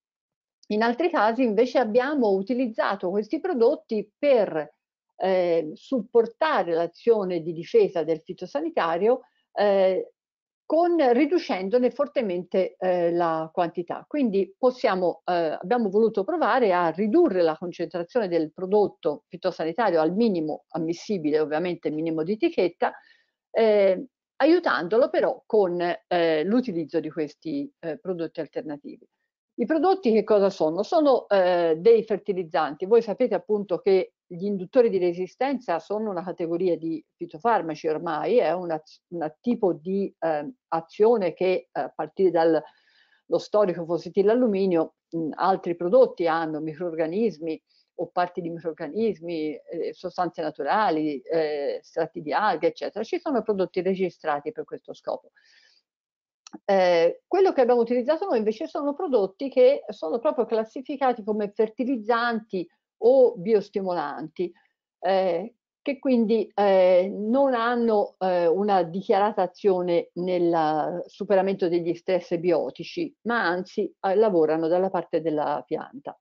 in altri casi invece abbiamo utilizzato questi prodotti per eh, supportare l'azione di difesa del fitosanitario eh, con, riducendone fortemente eh, la quantità. Quindi possiamo, eh, abbiamo voluto provare a ridurre la concentrazione del prodotto fitosanitario al minimo ammissibile, ovviamente minimo di etichetta, eh, aiutandolo però con eh, l'utilizzo di questi prodotti alternativi. I prodotti che cosa sono? Sono eh, dei fertilizzanti. Voi sapete appunto che gli induttori di resistenza sono una categoria di fitofarmaci ormai, è un tipo di eh, azione che eh, a partire dallo storico fossetile alluminio altri prodotti hanno microorganismi o parti di microrganismi, eh, sostanze naturali, eh, strati di alghe, eccetera. Ci sono prodotti registrati per questo scopo. Eh, quello che abbiamo utilizzato noi invece sono prodotti che sono proprio classificati come fertilizzanti o biostimolanti, eh, che quindi eh, non hanno eh, una dichiarata azione nel superamento degli stress biotici, ma anzi eh, lavorano dalla parte della pianta.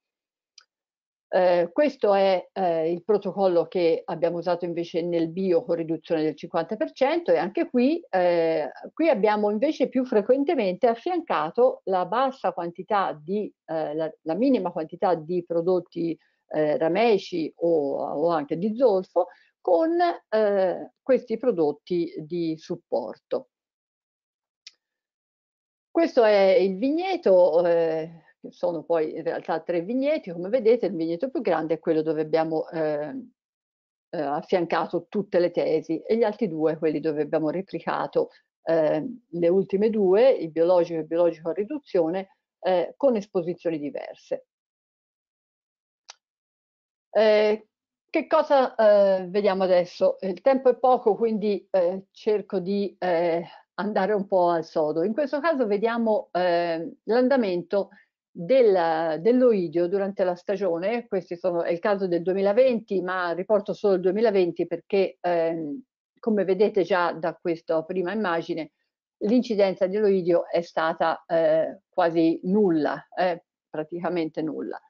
Eh, questo è eh, il protocollo che abbiamo usato invece nel bio con riduzione del 50% e anche qui, eh, qui abbiamo invece più frequentemente affiancato la bassa quantità di, eh, la, la, minima quantità di prodotti eh, rameci o, o, anche di zolfo con questi prodotti di supporto. Questo è il vigneto, sono poi in realtà tre vigneti, come vedete il vigneto più grande è quello dove abbiamo eh, eh, affiancato tutte le tesi e gli altri due quelli dove abbiamo replicato eh, le ultime due, il biologico e il biologico a riduzione, eh, con esposizioni diverse. Eh, che cosa eh, vediamo adesso? Il tempo è poco, quindi cerco di andare un po' al sodo. In questo caso vediamo l'andamento del, dell'oidio durante la stagione, questo è il caso del 2020, ma riporto solo il 2020 perché ehm, come vedete già da questa prima immagine, l'incidenza dell'oidio è stata eh, quasi nulla, eh, praticamente nulla.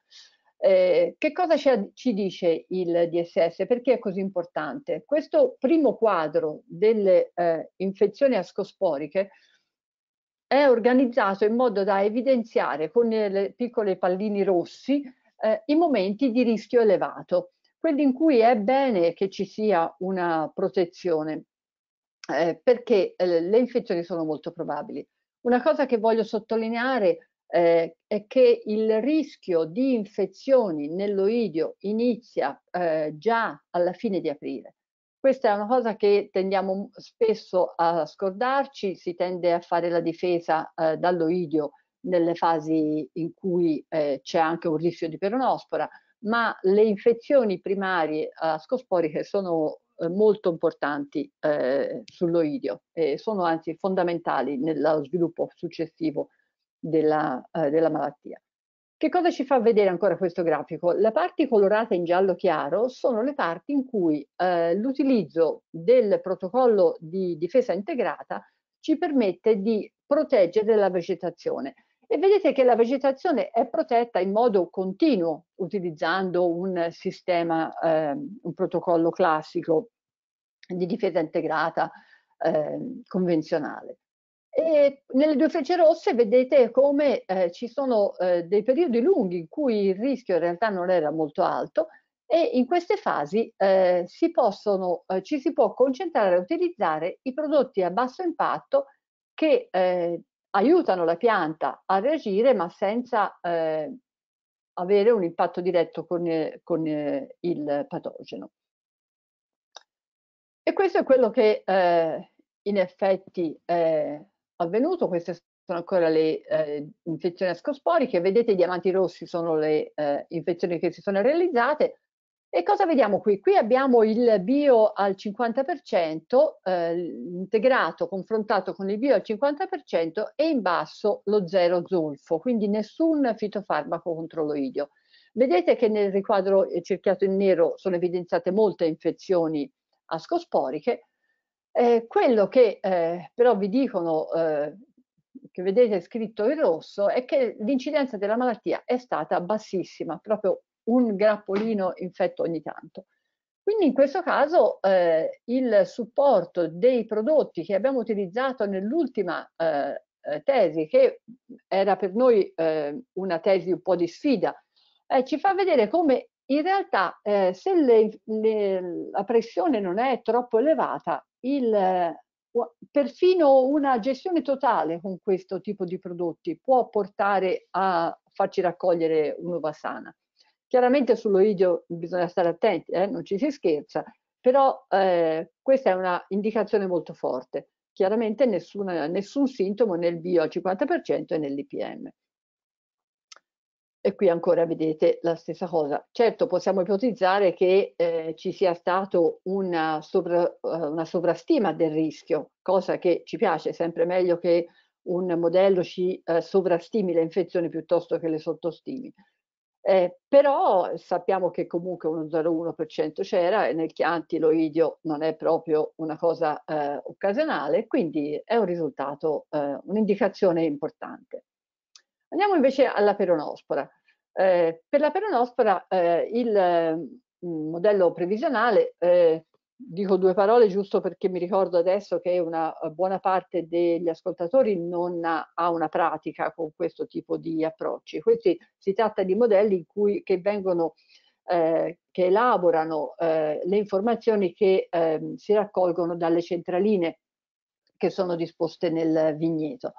Eh, che cosa ci, ci, dice il DSS? Perché è così importante? Questo primo quadro delle eh, infezioni ascosporiche è organizzato in modo da evidenziare con le piccole palline rossi eh, i momenti di rischio elevato, quelli in cui è bene che ci sia una protezione, eh, perché eh, le infezioni sono molto probabili. Una cosa che voglio sottolineare eh, è che il rischio di infezioni nell'oidio inizia eh, già alla fine di aprile. Questa è una cosa che tendiamo spesso a scordarci, si tende a fare la difesa eh, dall'oidio nelle fasi in cui eh, c'è anche un rischio di peronospora, ma le infezioni primarie ascosporiche sono eh, molto importanti eh, sull'oidio e sono anzi fondamentali nello sviluppo successivo della, eh, della malattia. Che cosa ci fa vedere ancora questo grafico? Le parti colorate in giallo chiaro sono le parti in cui eh, l'utilizzo del protocollo di difesa integrata ci permette di proteggere la vegetazione. E vedete che la vegetazione è protetta in modo continuo utilizzando un sistema, eh, un protocollo classico di difesa integrata eh, convenzionale. E nelle due frecce rosse vedete come eh, ci sono eh, dei periodi lunghi in cui il rischio in realtà non era molto alto e in queste fasi eh, si possono, eh, ci si può concentrare a utilizzare i prodotti a basso impatto che eh, aiutano la pianta a reagire ma senza eh, avere un impatto diretto con, con il patogeno. E questo è quello che in effetti avvenuto, queste sono ancora le eh, infezioni ascosporiche, vedete i diamanti rossi sono le eh, infezioni che si sono realizzate. E cosa vediamo qui? Qui abbiamo il bio al 50%, eh, integrato, confrontato con il bio al 50% e in basso lo zero zolfo, quindi nessun fitofarmaco contro l'oidio. Vedete che nel riquadro cerchiato in nero sono evidenziate molte infezioni ascosporiche, eh, quello che eh, però vi dicono, eh, che vedete scritto in rosso, è che l'incidenza della malattia è stata bassissima, proprio un grappolino infetto ogni tanto. Quindi in questo caso eh, il supporto dei prodotti che abbiamo utilizzato nell'ultima eh, eh, tesi, che era per noi una tesi un po' di sfida, ci fa vedere come in realtà se le, le, la pressione non è troppo elevata, il, perfino una gestione totale con questo tipo di prodotti può portare a farci raccogliere un'uva sana. Chiaramente sull'oidio bisogna stare attenti, eh? non ci si scherza, però eh, questa è una indicazione molto forte. Chiaramente nessuna, nessun sintomo nel bio al 50% e nell'IPM. E qui ancora vedete la stessa cosa. Certo, possiamo ipotizzare che eh, ci sia stato una, sovra, uh, una sovrastima del rischio, cosa che ci piace, sempre meglio che un modello ci uh, sovrastimi le infezioni piuttosto che le sottostimi. Eh, però sappiamo che comunque uno 0,1% c'era e nel chiantiloidio non è proprio una cosa eh, occasionale, quindi è un risultato, eh, un'indicazione importante. Andiamo invece alla peronospora. Eh, per la peronospora eh, il mm, modello previsionale eh, dico due parole giusto perché mi ricordo adesso che una buona parte degli ascoltatori non ha, una pratica con questo tipo di approcci. Questi si tratta di modelli cui, che vengono eh, che elaborano eh, le informazioni che eh, si raccolgono dalle centraline che sono disposte nel vigneto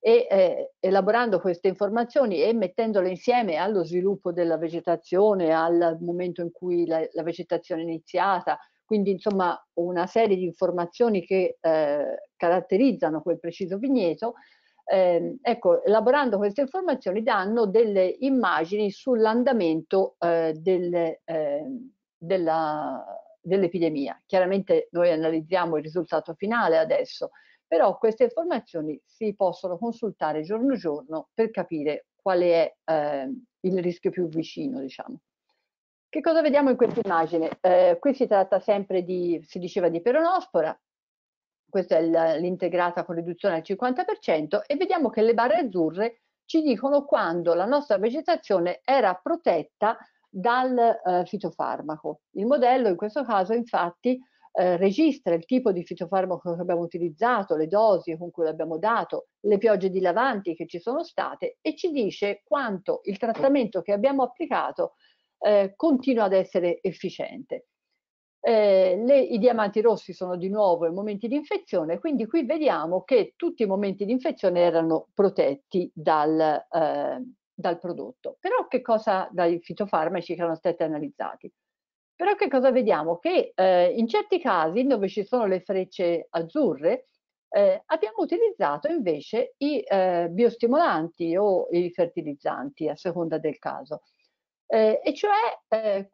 e eh, elaborando queste informazioni e mettendole insieme allo sviluppo della vegetazione, al momento in cui la, la vegetazione è iniziata, quindi insomma una serie di informazioni che eh, caratterizzano quel preciso vigneto, eh, ecco, elaborando queste informazioni danno delle immagini sull'andamento eh, del, ehm, dell'epidemia. Chiaramente noi analizziamo il risultato finale adesso, però queste informazioni si possono consultare giorno giorno per capire quale è eh, il rischio più vicino, diciamo. Che cosa vediamo in questa immagine? Eh, qui si tratta sempre di, si diceva di peronospora, questa è l'integrata con riduzione al 50% e vediamo che le barre azzurre ci dicono quando la nostra vegetazione era protetta dal eh, fitofarmaco. Il modello in questo caso infatti eh, registra il tipo di fitofarmaco che abbiamo utilizzato, le dosi con cui l'abbiamo dato, le piogge dilavanti che ci sono state e ci dice quanto il trattamento che abbiamo applicato eh, continua ad essere efficiente. Eh, le, I diamanti rossi sono di nuovo i momenti di infezione, quindi qui vediamo che tutti i momenti di infezione erano protetti dal, eh, dal prodotto. Però che cosa dai fitofarmaci che erano stati analizzati? Però che cosa vediamo? Che eh, in certi casi dove ci sono le frecce azzurre eh, abbiamo utilizzato invece i eh, biostimolanti o i fertilizzanti a seconda del caso. Eh, e cioè, eh,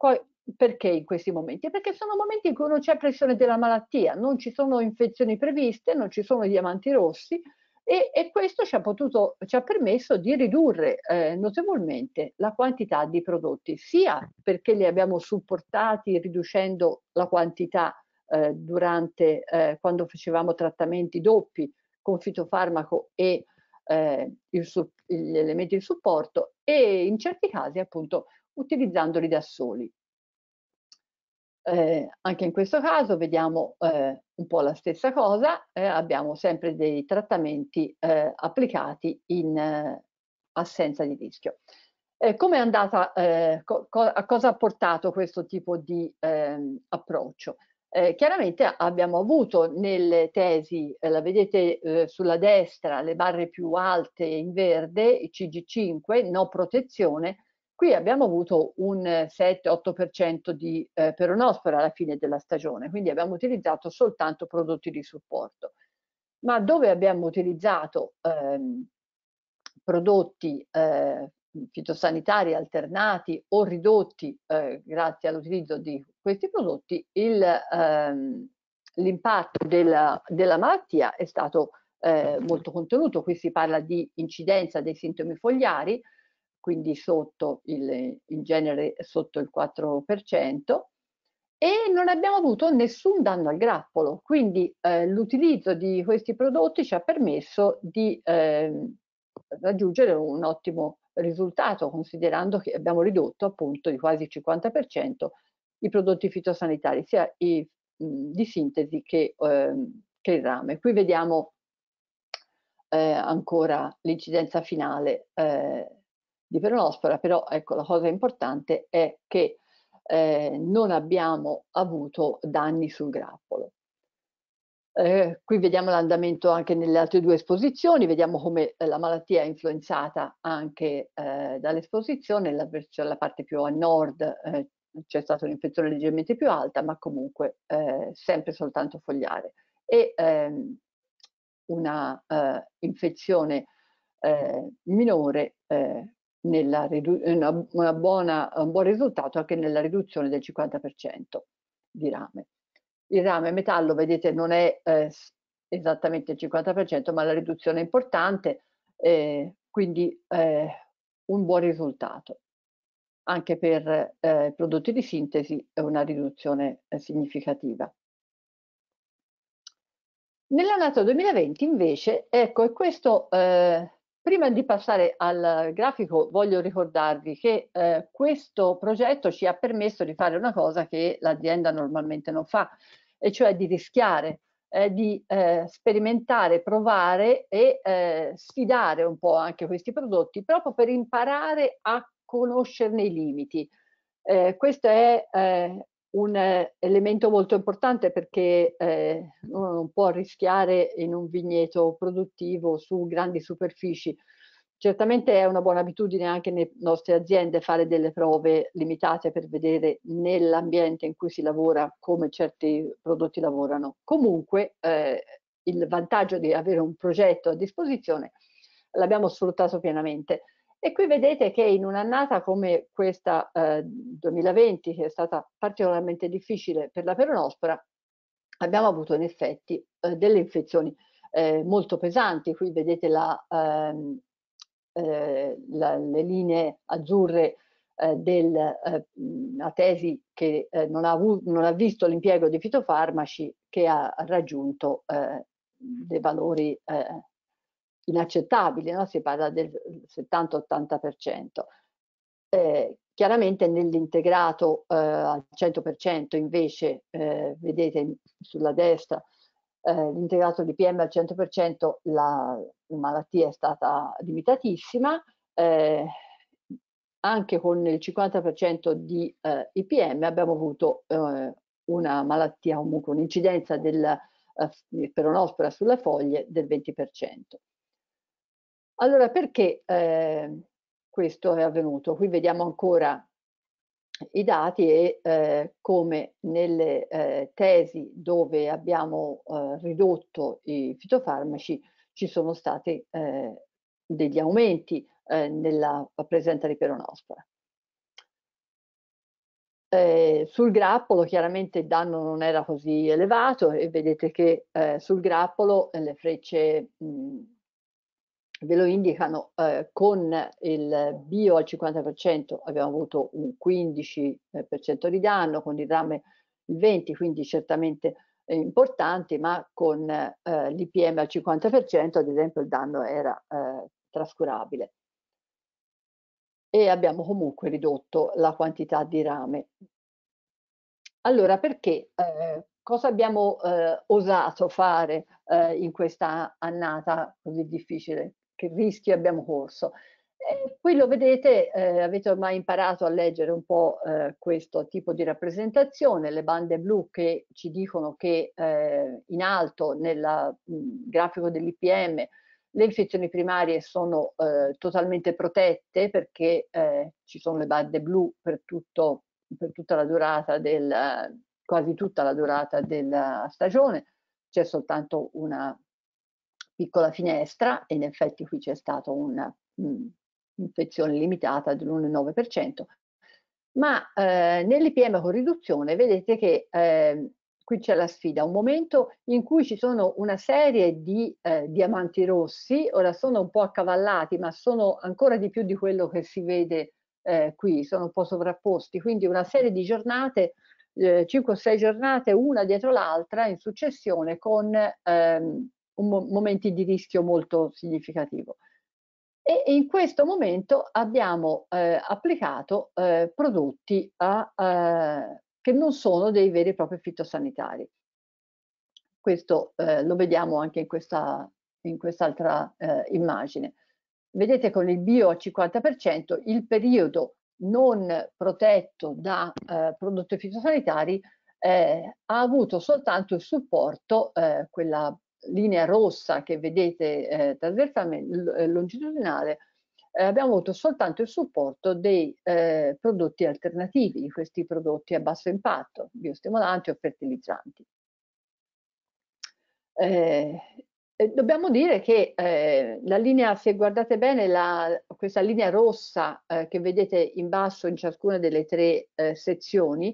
perché in questi momenti? Perché sono momenti in cui non c'è pressione della malattia, non ci sono infezioni previste, non ci sono diamanti rossi e, e questo ci ha, potuto, ci ha, permesso di ridurre eh, notevolmente la quantità di prodotti, sia perché li abbiamo supportati riducendo la quantità eh, durante eh, quando facevamo trattamenti doppi con fitofarmaco e eh, il, gli elementi di supporto e in certi casi appunto utilizzandoli da soli. Eh, anche in questo caso vediamo eh, un po' la stessa cosa, eh, abbiamo sempre dei trattamenti eh, applicati in eh, assenza di rischio. Eh, come è andata, co co a cosa ha portato questo tipo di ehm, approccio? chiaramente abbiamo avuto nelle tesi, la vedete sulla destra, le barre più alte in verde, il CG5, no protezione, Qui abbiamo avuto un 7-8% di eh, peronospora alla fine della stagione, quindi abbiamo utilizzato soltanto prodotti di supporto. Ma dove abbiamo utilizzato ehm, prodotti eh, fitosanitari alternati o ridotti eh, grazie all'utilizzo di questi prodotti, ehm, l'impatto della, della, malattia è stato eh, molto contenuto. Qui si parla di incidenza dei sintomi fogliari, quindi sotto il, in genere sotto il 4%, e non abbiamo avuto nessun danno al grappolo, quindi eh, l'utilizzo di questi prodotti ci ha permesso di eh, raggiungere un ottimo risultato, considerando che abbiamo ridotto appunto di quasi il 50% i prodotti fitosanitari, sia i, mh, di sintesi che, eh, che, il rame. Qui vediamo eh, ancora l'incidenza finale eh, di peronospora, però ecco la cosa importante è che eh, non abbiamo avuto danni sul grappolo. Eh, qui vediamo l'andamento anche nelle altre due esposizioni, vediamo come eh, la malattia è influenzata anche eh, dall'esposizione, la, cioè la parte più a nord eh, c'è stata un'infezione leggermente più alta, ma comunque eh, sempre soltanto fogliare. E ehm, una infezione minore nella una, una buona, un buon risultato anche nella riduzione del 50% di rame. Il rame metallo, vedete, non è eh, esattamente il 50%, ma la riduzione è importante, eh, quindi eh, un buon risultato. Anche per eh, prodotti di sintesi è una riduzione eh, significativa. Nell'anno 2020 invece, ecco, e questo eh, Prima di passare al grafico voglio ricordarvi che eh, questo progetto ci ha permesso di fare una cosa che l'azienda normalmente non fa, e cioè di rischiare, eh, di eh, sperimentare, provare e eh, sfidare un po' anche questi prodotti proprio per imparare a conoscerne i limiti. Eh, questo è eh, un eh, elemento molto importante perché eh, uno non può rischiare in un vigneto produttivo su grandi superfici. Certamente è una buona abitudine anche nelle nostre aziende fare delle prove limitate per vedere nell'ambiente in cui si lavora come certi prodotti lavorano. Comunque eh, il vantaggio di avere un progetto a disposizione l'abbiamo sfruttato pienamente. E qui vedete che in un'annata come questa eh, 2020, che è stata particolarmente difficile per la peronospora, abbiamo avuto in effetti eh, delle infezioni eh, molto pesanti. Qui vedete la, ehm, eh, la, le linee azzurre eh, della eh, tesi che non ha, avuto, non, ha visto l'impiego di fitofarmaci che ha raggiunto dei valori inaccettabili, no? si parla del 70-80%. Eh, chiaramente nell'integrato eh, al 100% invece, eh, vedete sulla destra, eh, l'integrato di PM al 100% la, la, malattia è stata limitatissima, eh, anche con il 50% di eh, IPM abbiamo avuto una malattia, comunque un'incidenza del peronospora sulle foglie del 20%. Allora, perché eh, questo è avvenuto? Qui vediamo ancora i dati e eh, come nelle eh, tesi dove abbiamo eh, ridotto i fitofarmaci ci sono stati eh, degli aumenti eh, nella presenza di peronospora. Eh, sul grappolo chiaramente il danno non era così elevato e vedete che eh, sul grappolo le frecce mh, ve lo indicano eh, con il bio al 50% abbiamo avuto un 15% eh, di danno, con il rame il 20%, quindi certamente eh, importanti, ma con eh, l'IPM al 50% ad esempio il danno era eh, trascurabile. E abbiamo comunque ridotto la quantità di rame. Allora perché? Eh, cosa abbiamo osato fare in questa annata così difficile? Che rischi abbiamo corso. E qui lo vedete, eh, avete ormai imparato a leggere un po' eh, questo tipo di rappresentazione, le bande blu che ci dicono che eh, in alto nel grafico dell'IPM le infezioni primarie sono eh, totalmente protette perché eh, ci sono le bande blu per, tutto, per tutta la durata del, quasi tutta la durata della stagione, c'è soltanto una piccola finestra e in effetti qui c'è stata un'infezione limitata dell'1,9%, ma eh, nell'IPM con riduzione vedete che eh, qui c'è la sfida, un momento in cui ci sono una serie di eh, diamanti rossi, ora sono un po' accavallati, ma sono ancora di più di quello che si vede eh, qui, sono un po' sovrapposti, quindi una serie di giornate, eh, 5 o 6 giornate, una dietro l'altra in successione con ehm, mo momenti di rischio molto significativo. E in questo momento abbiamo eh, applicato eh, prodotti a, eh, che non sono dei veri e propri fitosanitari. Questo eh, lo vediamo anche in, questa, in quest'altra eh, immagine. Vedete con il bio al 50% il periodo non protetto da eh, prodotti fitosanitari ha avuto soltanto il supporto, quella linea rossa che vedete eh, trasversalmente, eh, longitudinale, eh, abbiamo avuto soltanto il supporto dei eh, prodotti alternativi, di questi prodotti a basso impatto, biostimolanti o fertilizzanti. Eh, dobbiamo dire che eh, la linea, se guardate bene, la, questa linea rossa eh, che vedete in basso in ciascuna delle tre sezioni,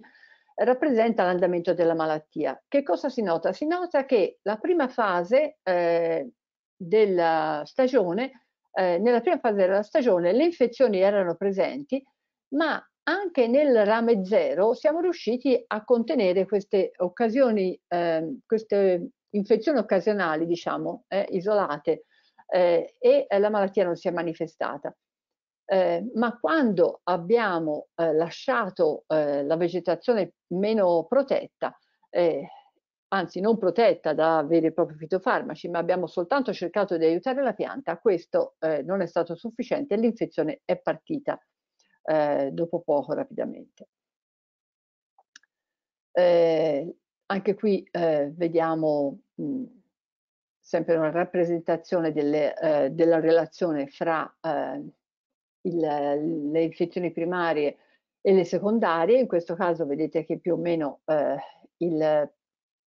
rappresenta l'andamento della malattia. Che cosa si nota? Si nota che la prima fase eh, della stagione, eh, nella prima fase della stagione le infezioni erano presenti, ma anche nel rame zero siamo riusciti a contenere queste occasioni, eh, queste infezioni occasionali, diciamo, eh, isolate, eh, e la malattia non si è manifestata. Eh, ma quando abbiamo eh, lasciato eh, la vegetazione meno protetta, eh, anzi non protetta da veri e propri fitofarmaci, ma abbiamo soltanto cercato di aiutare la pianta, questo eh, non è stato sufficiente e l'infezione è partita eh, dopo poco rapidamente. anche qui vediamo mh, sempre una rappresentazione delle, della relazione fra il, le infezioni primarie e le secondarie. In questo caso vedete che più o meno eh, il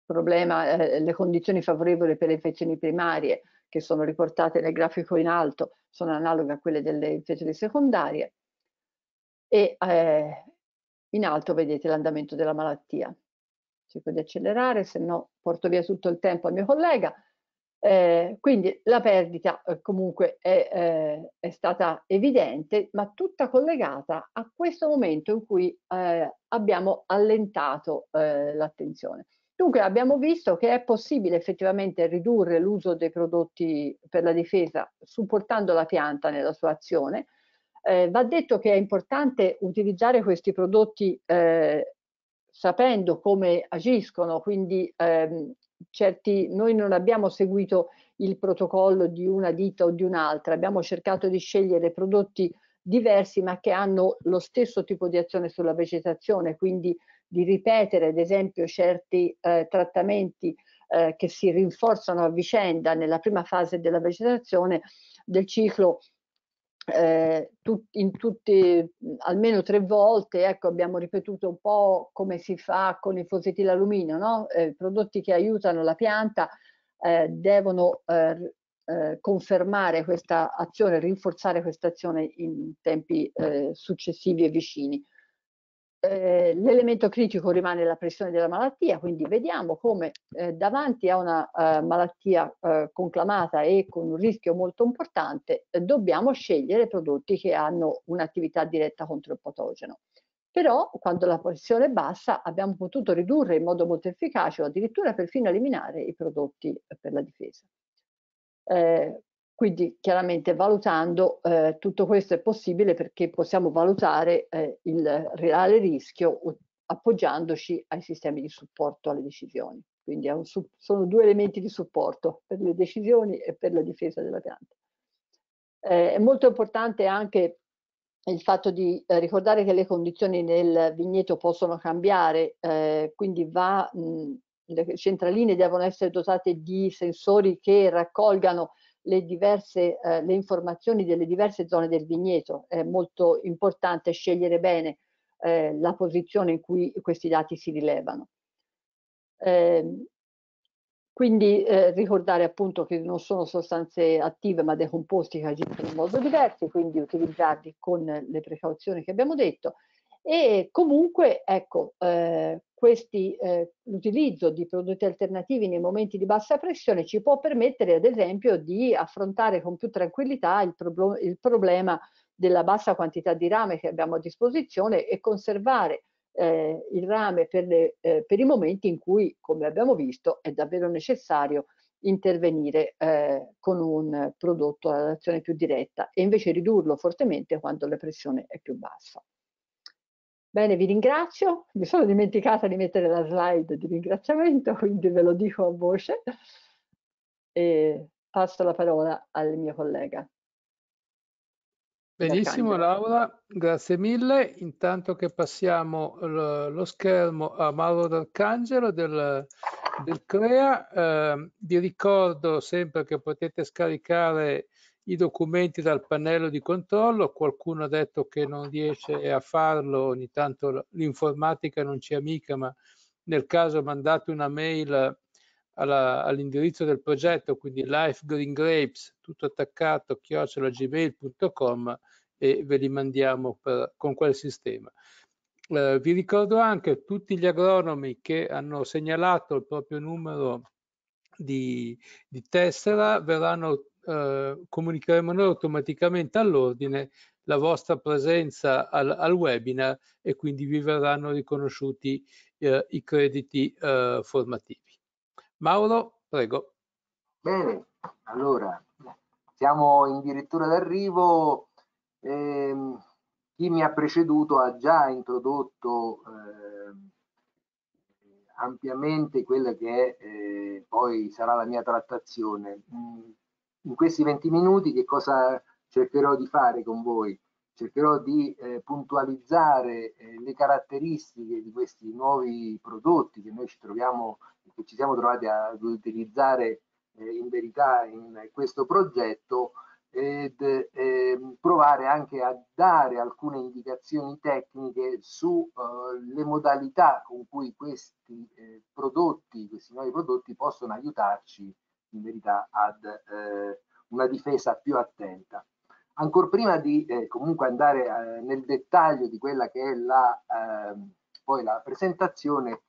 problema, eh, le condizioni favorevoli per le infezioni primarie che sono riportate nel grafico in alto sono analoghe a quelle delle infezioni secondarie e eh, in alto vedete l'andamento della malattia. Cerco di accelerare, se no porto via tutto il tempo al mio collega. Eh, quindi la perdita eh, comunque è, eh, è, stata evidente, ma tutta collegata a questo momento in cui eh, abbiamo allentato eh, l'attenzione. Dunque abbiamo visto che è possibile effettivamente ridurre l'uso dei prodotti per la difesa supportando la pianta nella sua azione. Va detto che è importante utilizzare questi prodotti sapendo come agiscono, quindi ehm, certi, noi non abbiamo seguito il protocollo di una ditta o di un'altra, abbiamo cercato di scegliere prodotti diversi ma che hanno lo stesso tipo di azione sulla vegetazione, quindi di ripetere ad esempio certi eh, trattamenti eh, che si rinforzano a vicenda nella prima fase della vegetazione del ciclo eh, tut, in tutti, almeno tre volte, ecco, abbiamo ripetuto un po' come si fa con il fosetilaluminio, no? eh, prodotti che aiutano la pianta eh, devono eh, eh, confermare questa azione, rinforzare questa azione in tempi eh, successivi e vicini. Eh, l'elemento critico rimane la pressione della malattia, quindi vediamo come eh, davanti a una uh, malattia uh, conclamata e con un rischio molto importante eh, dobbiamo scegliere prodotti che hanno un'attività diretta contro il patogeno. Però quando la pressione è bassa abbiamo potuto ridurre in modo molto efficace o addirittura perfino eliminare i prodotti per la difesa. Eh, quindi chiaramente valutando eh, tutto questo è possibile perché possiamo valutare eh, il reale rischio appoggiandoci ai sistemi di supporto alle decisioni. Quindi un, sono due elementi di supporto per le decisioni e per la difesa della pianta. Eh, è molto importante anche il fatto di eh, ricordare che le condizioni nel vigneto possono cambiare, eh, quindi va, mh, le centraline devono essere dotate di sensori che raccolgano le, diverse, eh, le informazioni delle diverse zone del vigneto. È molto importante scegliere bene eh, la posizione in cui questi dati si rilevano. Eh, quindi eh, ricordare appunto che non sono sostanze attive ma dei composti che agiscono in modo diverso, quindi utilizzarli con le precauzioni che abbiamo detto e comunque ecco eh, eh, l'utilizzo di prodotti alternativi nei momenti di bassa pressione ci può permettere ad esempio di affrontare con più tranquillità il, pro il problema della bassa quantità di rame che abbiamo a disposizione e conservare eh, il rame per, le, eh, per, i momenti in cui, come abbiamo visto, è davvero necessario intervenire eh, con un prodotto ad azione più diretta e invece ridurlo fortemente quando la pressione è più bassa. Bene, vi ringrazio. Mi sono dimenticata di mettere la slide di ringraziamento, quindi ve lo dico a voce e passo la parola al mio collega. Benissimo Laura, grazie mille. Intanto che passiamo lo schermo a Mauro D'Arcangelo del, del CREA, eh, vi ricordo sempre che potete scaricare i documenti dal pannello di controllo, qualcuno ha detto che non riesce a farlo, ogni tanto l'informatica non c'è amica, ma nel caso mandate una mail all'indirizzo del progetto, quindi Life Green Grapes, tutto attaccato, chiocciolagmail.com e ve li mandiamo per, con quel sistema. Eh, vi ricordo anche tutti gli agronomi che hanno segnalato il proprio numero di, di tessera verranno, eh, comunicheremo noi automaticamente all'ordine la vostra presenza al, al, webinar e quindi vi verranno riconosciuti eh, i crediti eh, formativi. Mauro, prego. Bene, allora siamo in dirittura d'arrivo. Eh, chi mi ha preceduto ha già introdotto eh, ampiamente quella che eh, poi sarà la mia trattazione. Mm, in questi 20 minuti che cosa cercherò di fare con voi? cercherò di eh, puntualizzare eh, le caratteristiche di questi nuovi prodotti che noi ci troviamo, che ci siamo trovati ad utilizzare eh, in verità in questo progetto ed ehm, provare anche a dare alcune indicazioni tecniche sulle eh, modalità con cui questi eh, prodotti, questi nuovi prodotti possono aiutarci in verità ad eh, una difesa più attenta. Ancora prima di eh, comunque andare eh, nel dettaglio di quella che è la, eh, poi la presentazione,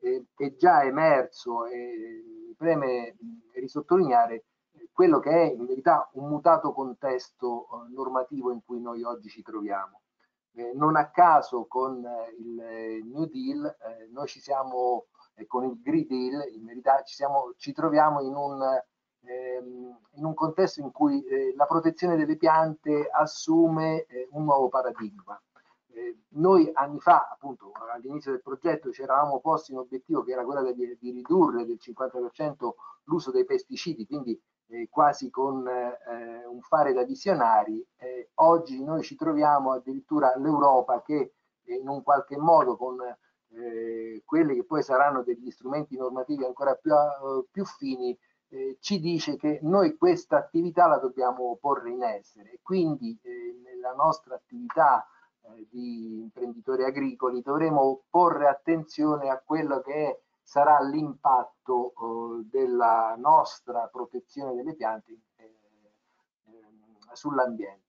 eh, è già emerso e mi preme risottolineare eh, quello che è in verità un mutato contesto eh, normativo in cui noi oggi ci troviamo. non a caso con il New Deal noi ci siamo, con il Green Deal, in verità ci, siamo, ci troviamo in un ehm, in un contesto in cui eh, la protezione delle piante assume eh, un nuovo paradigma. Eh, noi anni fa, appunto all'inizio del progetto, ci eravamo posti un obiettivo che era quello di, di ridurre del 50% l'uso dei pesticidi, quindi eh, quasi con eh, un fare da visionari. Eh, oggi noi ci troviamo addirittura l'Europa che in un qualche modo con quelli che poi saranno degli strumenti normativi ancora più, più fini eh, ci dice che noi questa attività la dobbiamo porre in essere quindi eh, nella nostra attività eh, di imprenditori agricoli dovremo porre attenzione a quello che è, sarà l'impatto eh, della nostra protezione delle piante eh, ehm, sull'ambiente.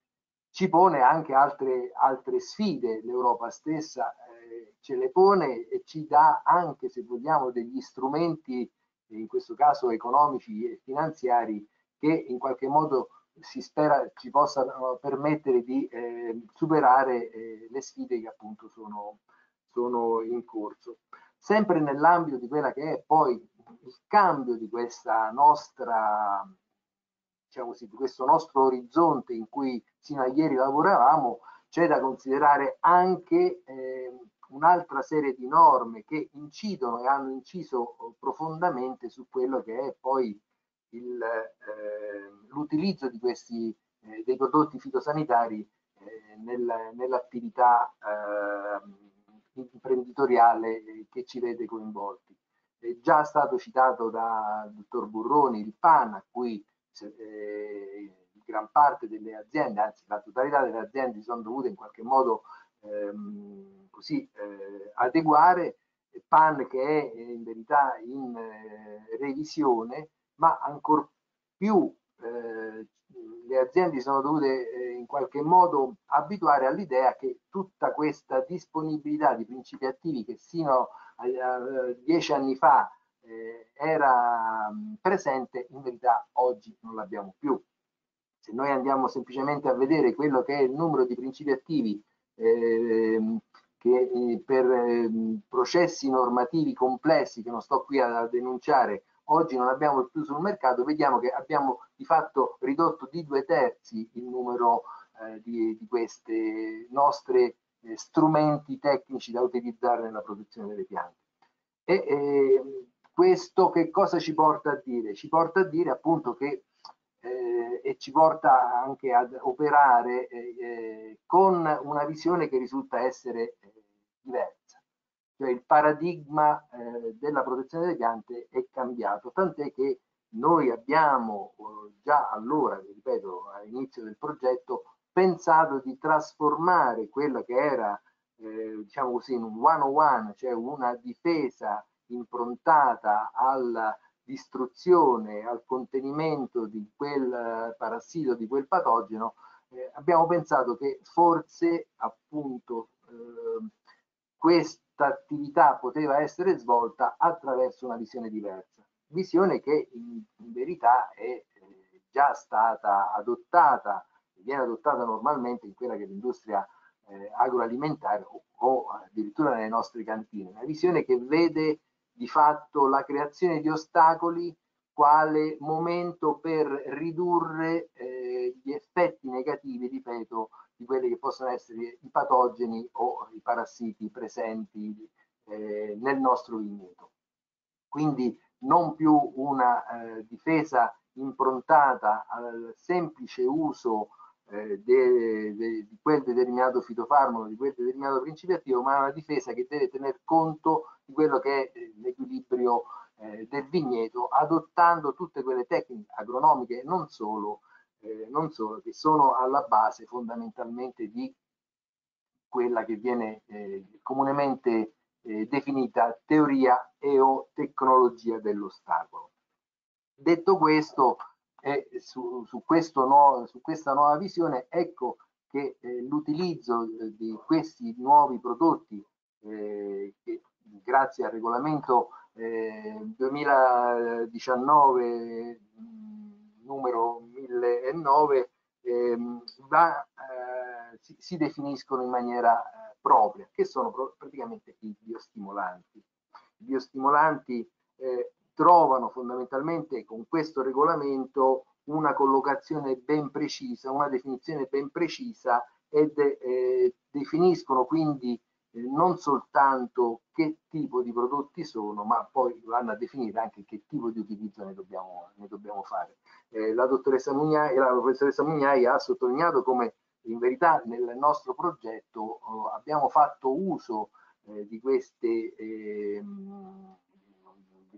Ci pone anche altre, altre sfide, l'Europa stessa ce le pone e ci dà anche, se vogliamo, degli strumenti in questo caso economici e finanziari, che in qualche modo si spera ci possano permettere di eh, superare eh, le sfide che appunto sono, sono in corso. Sempre nell'ambito di quella che è poi il cambio di questa nostra, diciamo così, di questo nostro orizzonte in cui sino a ieri lavoravamo, c'è da considerare anche eh, un'altra serie di norme che incidono e hanno inciso eh, profondamente su quello che è poi eh, l'utilizzo di questi eh, dei prodotti fitosanitari eh, nel, nell'attività eh, imprenditoriale che ci vede coinvolti. È già stato citato da dottor Burroni il PAN a cui eh, gran parte delle aziende, anzi la totalità delle aziende sono dovute in qualche modo ehm, così eh, adeguare, PAN che è in verità in eh, revisione, ma ancor più eh, le aziende sono dovute eh, in qualche modo abituare all'idea che tutta questa disponibilità di principi attivi che sino a, a dieci anni fa eh, era mh, presente, in verità oggi non l'abbiamo più. Se noi andiamo semplicemente a vedere quello che è il numero di principi attivi eh, che eh, per eh, processi normativi complessi che non sto qui a, denunciare oggi non abbiamo più sul mercato, vediamo che abbiamo di fatto ridotto di due terzi il numero eh, di, di questi nostri eh, strumenti tecnici da utilizzare nella protezione delle piante. E eh, questo che cosa ci porta a dire? Ci porta a dire appunto che eh, e ci porta anche ad operare eh, eh, con una visione che risulta essere eh, diversa. Cioè il paradigma eh, della protezione delle piante è cambiato, tant'è che noi abbiamo eh, già allora, ripeto, all'inizio del progetto, pensato di trasformare quella che era, diciamo così, in un one-on-one, cioè una difesa improntata alla distruzione, al contenimento di quel parassito, di quel patogeno, eh, abbiamo pensato che forse appunto eh, questa attività poteva essere svolta attraverso una visione diversa, visione che in, in verità è eh, già stata adottata, viene adottata normalmente in quella che è l'industria eh, agroalimentare o, o addirittura nelle nostre cantine, una visione che vede di fatto la creazione di ostacoli quale momento per ridurre eh, gli effetti negativi, ripeto, di quelli che possono essere i patogeni o i parassiti presenti eh, nel nostro vigneto. Quindi non più una eh, difesa improntata al semplice uso eh, di quel determinato fitofarmaco, di quel determinato principio attivo, ma una difesa che deve tener conto di quello che è l'equilibrio eh, del vigneto, adottando tutte quelle tecniche agronomiche non solo, eh, non solo, che sono alla base fondamentalmente di quella che viene eh, comunemente eh, definita teoria e o tecnologia dell'ostacolo. Detto questo, e su, su, nuovo, su, questa nuova visione ecco che eh, l'utilizzo eh, di questi nuovi prodotti eh, che grazie al regolamento 2019 mm, numero 1009 ehm, va, eh, si, si, definiscono in maniera eh, propria che sono pro praticamente i biostimolanti. I biostimolanti eh, trovano fondamentalmente con questo regolamento una collocazione ben precisa, una definizione ben precisa ed eh, definiscono quindi eh, non soltanto che tipo di prodotti sono, ma poi vanno a definire anche che tipo di utilizzo ne dobbiamo, ne dobbiamo fare. Eh, la dottoressa Mugnai, la professoressa Mugnai ha sottolineato come in verità nel nostro progetto oh, abbiamo fatto uso eh, di queste ehm,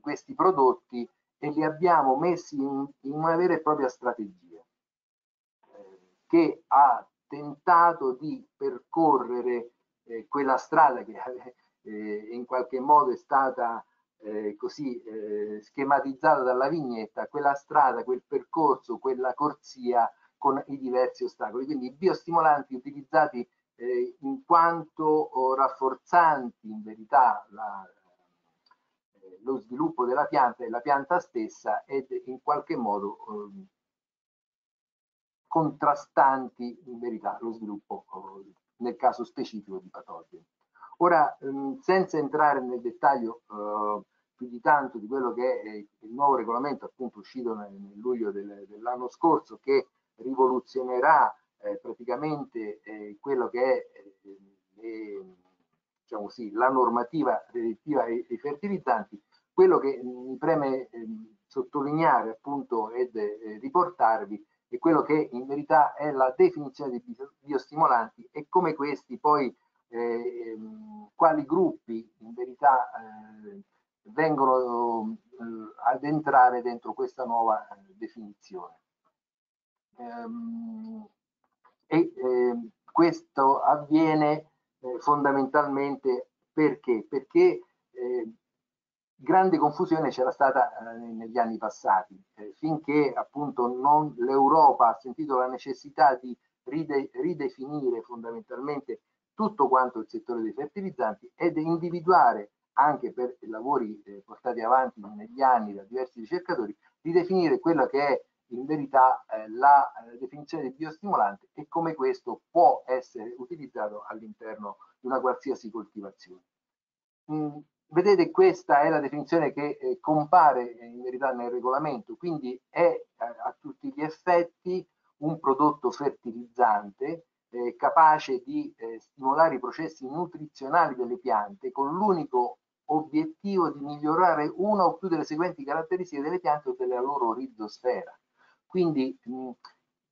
questi prodotti e li abbiamo messi in, in una vera e propria strategia eh, che ha tentato di percorrere eh, quella strada che eh, in qualche modo è stata eh, così eh, schematizzata dalla vignetta, quella strada, quel percorso, quella corsia con i diversi ostacoli. Quindi i biostimolanti utilizzati eh, in quanto rafforzanti in verità la, lo sviluppo della pianta e la pianta stessa ed in qualche modo eh, contrastanti in verità lo sviluppo eh, nel caso specifico di patogeni. Ora, ehm, senza entrare nel dettaglio eh, più di tanto di quello che è il nuovo regolamento appunto uscito nel, luglio del, dell'anno scorso che rivoluzionerà eh, praticamente quello che è eh, diciamo così, la normativa relativa ai, ai fertilizzanti, quello che mi preme eh, sottolineare appunto ed eh, riportarvi è quello che in verità è la definizione dei biostimolanti e come questi poi eh, quali gruppi in verità eh, vengono eh, ad entrare dentro questa nuova eh, definizione. Ehm, e ehm, questo avviene fondamentalmente perché? Perché grande confusione c'era stata eh, negli anni passati, eh, finché appunto l'Europa ha sentito la necessità di ride, ridefinire fondamentalmente tutto quanto il settore dei fertilizzanti ed individuare anche per lavori eh, portati avanti negli anni da diversi ricercatori, ridefinire quella che è in verità eh, la eh, definizione del biostimolante e come questo può essere utilizzato all'interno di una qualsiasi coltivazione. Mm, Vedete, questa è la definizione che eh, compare eh, in verità nel regolamento, quindi è eh, a tutti gli effetti un prodotto fertilizzante eh, capace di eh, stimolare i processi nutrizionali delle piante con l'unico obiettivo di migliorare una o più delle seguenti caratteristiche delle piante o della loro rizosfera. Quindi mh,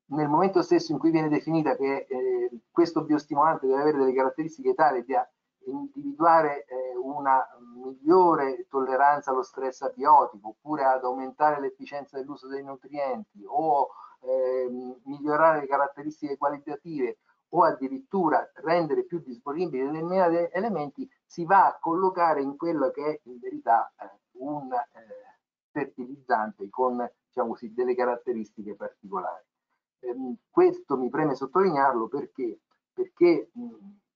nel momento stesso in cui viene definita che eh, questo biostimolante deve avere delle caratteristiche tali da individuare eh, una migliore tolleranza allo stress abiotico oppure ad aumentare l'efficienza dell'uso dei nutrienti o eh, migliorare le caratteristiche qualitative o addirittura rendere più disponibili determinati elementi si va a collocare in quello che è in verità eh, un eh, fertilizzante con diciamo così, delle caratteristiche particolari. Ehm, questo mi preme sottolinearlo perché, perché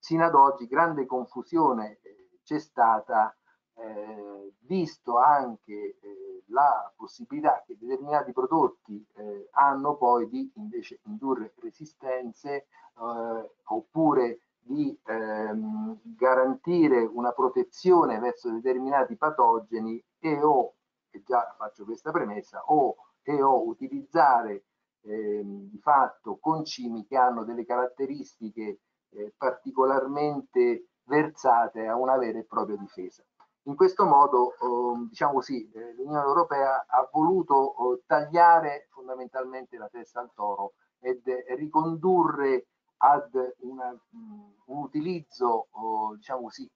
sino ad oggi grande confusione eh, c'è stata eh, visto anche eh, la possibilità che determinati prodotti eh, hanno poi di invece indurre resistenze eh, oppure di ehm, garantire una protezione verso determinati patogeni e o, e già faccio questa premessa, o, e o utilizzare ehm, di fatto concimi che hanno delle caratteristiche eh, particolarmente versate a una vera e propria difesa. In questo modo, oh, diciamo così, eh, l'Unione Europea ha voluto oh, tagliare fondamentalmente la testa al toro ed eh, ricondurre ad una, um, un utilizzo, oh, diciamo così,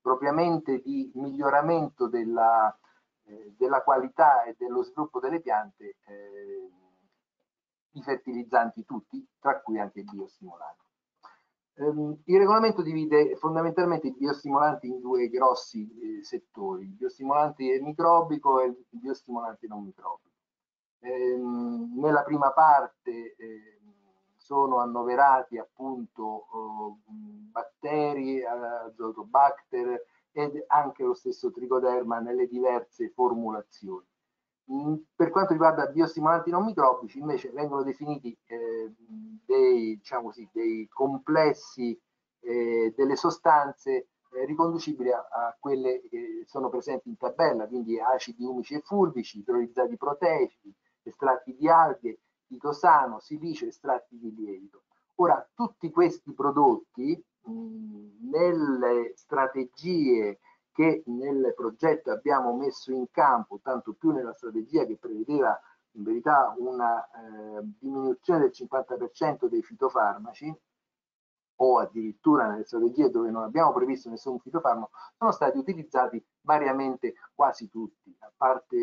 propriamente di miglioramento della, della, qualità e dello sviluppo delle piante, i fertilizzanti tutti, tra cui anche i biostimolanti. Ehm, il regolamento divide fondamentalmente i biostimolanti in due grossi eh, settori, il biostimolante microbico e il biostimolante non microbico. Ehm, nella prima parte eh, sono annoverati appunto oh, batteri, azotobacter ed anche lo stesso trigoderma nelle diverse formulazioni. Mm, per quanto riguarda biostimolanti non microbici, invece vengono definiti dei, diciamo così, dei, complessi eh, delle sostanze eh, riconducibili a, a, quelle che sono presenti in tabella, quindi acidi umici e fulvici, idrolizzati proteici, estratti di alghe, chitosano, silice, estratti di lievito. Ora, tutti questi prodotti mh, mm, nelle strategie che nel progetto abbiamo messo in campo, tanto più nella strategia che prevedeva in verità una eh, diminuzione del 50% dei fitofarmaci, o addirittura nelle strategie dove non abbiamo previsto nessun fitofarmaco, sono stati utilizzati variamente quasi tutti, a parte,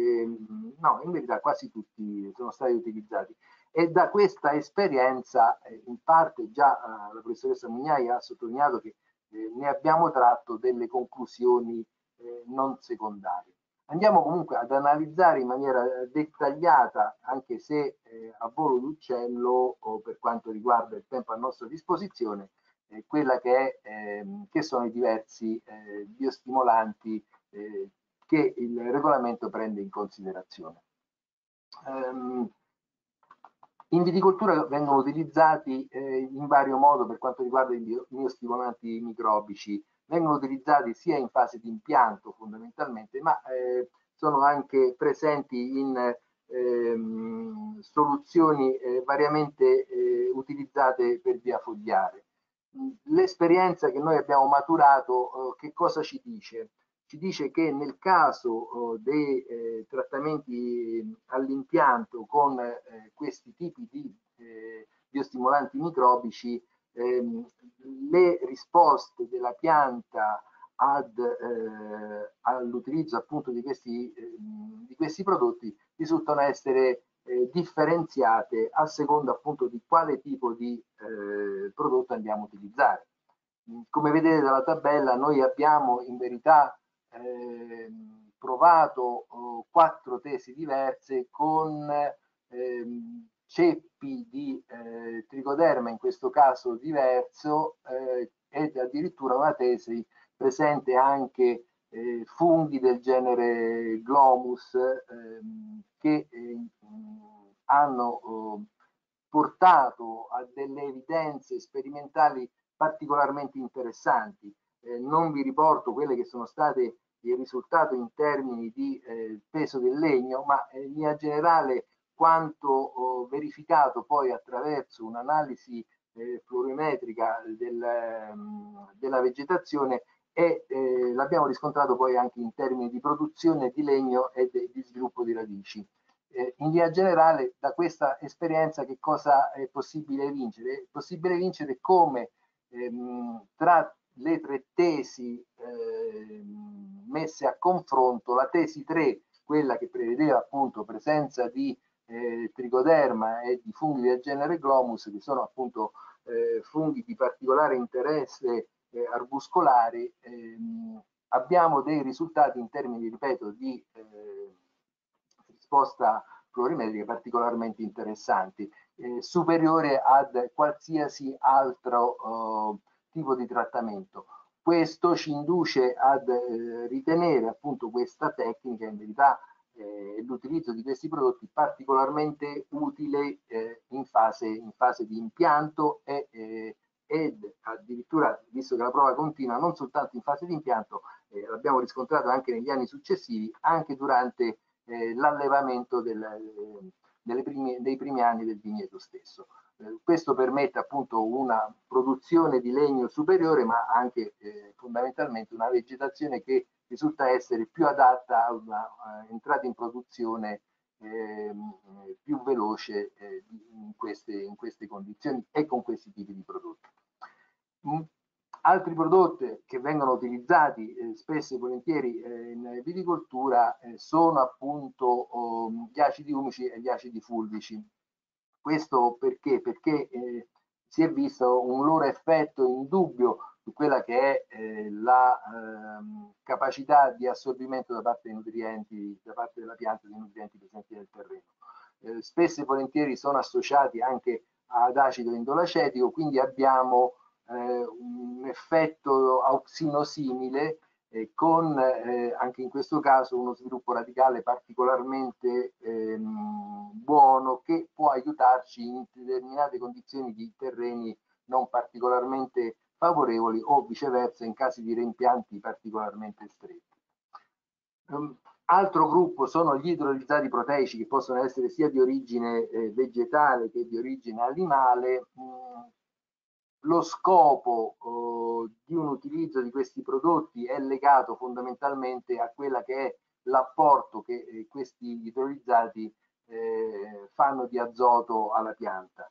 no, in verità quasi tutti sono stati utilizzati. E da questa esperienza, eh, in parte già eh, la professoressa Mugnai ha sottolineato che eh, ne abbiamo tratto delle conclusioni eh, non secondarie. Andiamo comunque ad analizzare in maniera dettagliata, anche se eh, a volo d'uccello o per quanto riguarda il tempo a nostra disposizione, eh, quella che, è, ehm, che, sono i diversi eh, biostimolanti eh, che il regolamento prende in considerazione. Um, in viticoltura vengono utilizzati eh, in vario modo per quanto riguarda i biostimolanti microbici, vengono utilizzati sia in fase di impianto fondamentalmente, ma eh, sono anche presenti in ehm, soluzioni eh, variamente eh, utilizzate per via fogliare. L'esperienza che noi abbiamo maturato, eh, che cosa ci dice? ci dice che nel caso oh, dei eh, trattamenti all'impianto con eh, questi tipi di eh, biostimolanti microbici, ehm, le risposte della pianta eh, all'utilizzo appunto di questi, ehm, di questi, prodotti risultano essere eh, differenziate a seconda appunto di quale tipo di eh, prodotto andiamo a utilizzare. Come vedete dalla tabella noi abbiamo in verità eh, provato eh, quattro tesi diverse con ehm, ceppi di eh, tricoderma, in questo caso diverso, eh, ed addirittura una tesi presente anche eh, funghi del genere Glomus ehm, che eh, hanno oh, portato a delle evidenze sperimentali particolarmente interessanti. Eh, non vi riporto quelle che sono state il risultato in termini di eh, peso del legno, ma eh, in linea generale quanto verificato poi attraverso un'analisi eh, florimetrica del, ehm, della vegetazione e eh, l'abbiamo riscontrato poi anche in termini di produzione di legno e de, di sviluppo di radici. Eh, in via generale da questa esperienza che cosa è possibile vincere? È possibile vincere come ehm, tra le tre tesi eh, messe a confronto, la tesi 3, quella che prevedeva appunto presenza di eh, tricoderma e di funghi del genere Glomus, che sono appunto eh, funghi di particolare interesse eh, arbuscolare, ehm, abbiamo dei risultati in termini, ripeto, di eh, risposta plurimetrica particolarmente interessanti, eh, superiore ad qualsiasi altro eh, tipo di trattamento. Questo ci induce ad ritenere appunto questa tecnica in verità eh, l'utilizzo di questi prodotti particolarmente utile eh, in, fase, in, fase, di impianto e, eh, ed addirittura, visto che la prova continua non soltanto in fase di impianto, eh, l'abbiamo riscontrato anche negli anni successivi, anche durante eh, l'allevamento primi, dei primi anni del vigneto stesso. Eh, questo permette appunto una produzione di legno superiore, ma anche fondamentalmente una vegetazione che risulta essere più adatta a un'entrata in produzione eh, più veloce eh, in, queste, in, queste, condizioni e con questi tipi di prodotti. Mm. Altri prodotti che vengono utilizzati eh, spesso e volentieri eh, in viticoltura sono appunto oh, gli acidi umici e gli acidi fulvici. Questo perché? Perché si è visto un loro effetto indubbio su quella che è eh, la ehm, capacità di assorbimento da parte dei nutrienti, da parte della pianta dei nutrienti presenti nel terreno. Eh, spesso e volentieri sono associati anche ad acido indolacetico, quindi abbiamo eh, un effetto auxinosimile con eh, anche in questo caso uno sviluppo radicale particolarmente ehm, buono che può aiutarci in determinate condizioni di terreni non particolarmente favorevoli o viceversa in casi di reimpianti particolarmente stretti. Um, altro gruppo sono gli idrolizzati proteici che possono essere sia di origine eh, vegetale che di origine animale. Mm, lo scopo eh, di un utilizzo di questi prodotti è legato fondamentalmente a quella che è l'apporto che eh, questi idrolizzati eh, fanno di azoto alla pianta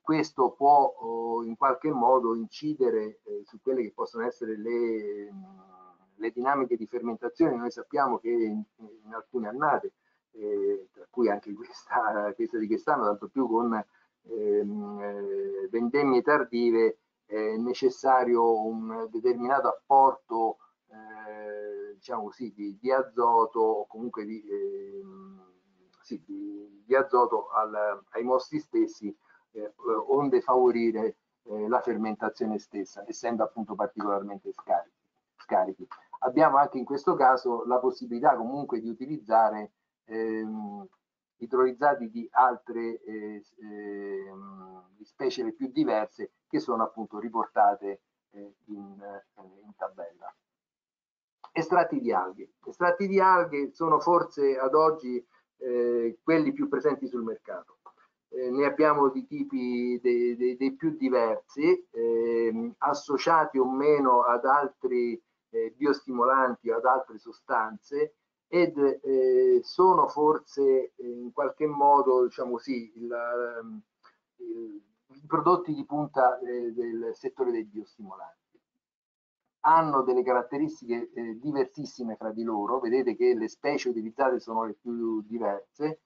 questo può oh, in qualche modo incidere eh, su quelle che possono essere le, le, dinamiche di fermentazione. Noi sappiamo che in, in alcune annate, eh, tra cui anche questa, questa di quest'anno, tanto più con ehm, eh, vendemmie tardive, è necessario un determinato apporto eh, diciamo così, di, di, azoto o comunque di, ehm, sì, di, di azoto al, ai mostri stessi eh, onde favorire eh, la fermentazione stessa, essendo appunto particolarmente scarichi, scarichi. Abbiamo anche in questo caso la possibilità comunque di utilizzare ehm, idrolizzati di altre eh, eh, specie più diverse che sono appunto riportate eh, in, eh, in, tabella. Estratti di alghe. Estratti di alghe sono forse ad oggi eh, quelli più presenti sul mercato eh, ne abbiamo di tipi dei, dei, dei più diversi, eh, associati o meno ad altri eh, biostimolanti o ad altre sostanze ed eh, sono forse in qualche modo, diciamo il, ehm, i prodotti di punta eh, del settore dei biostimolanti hanno delle caratteristiche eh, diversissime fra di loro, vedete che le specie utilizzate sono le più diverse,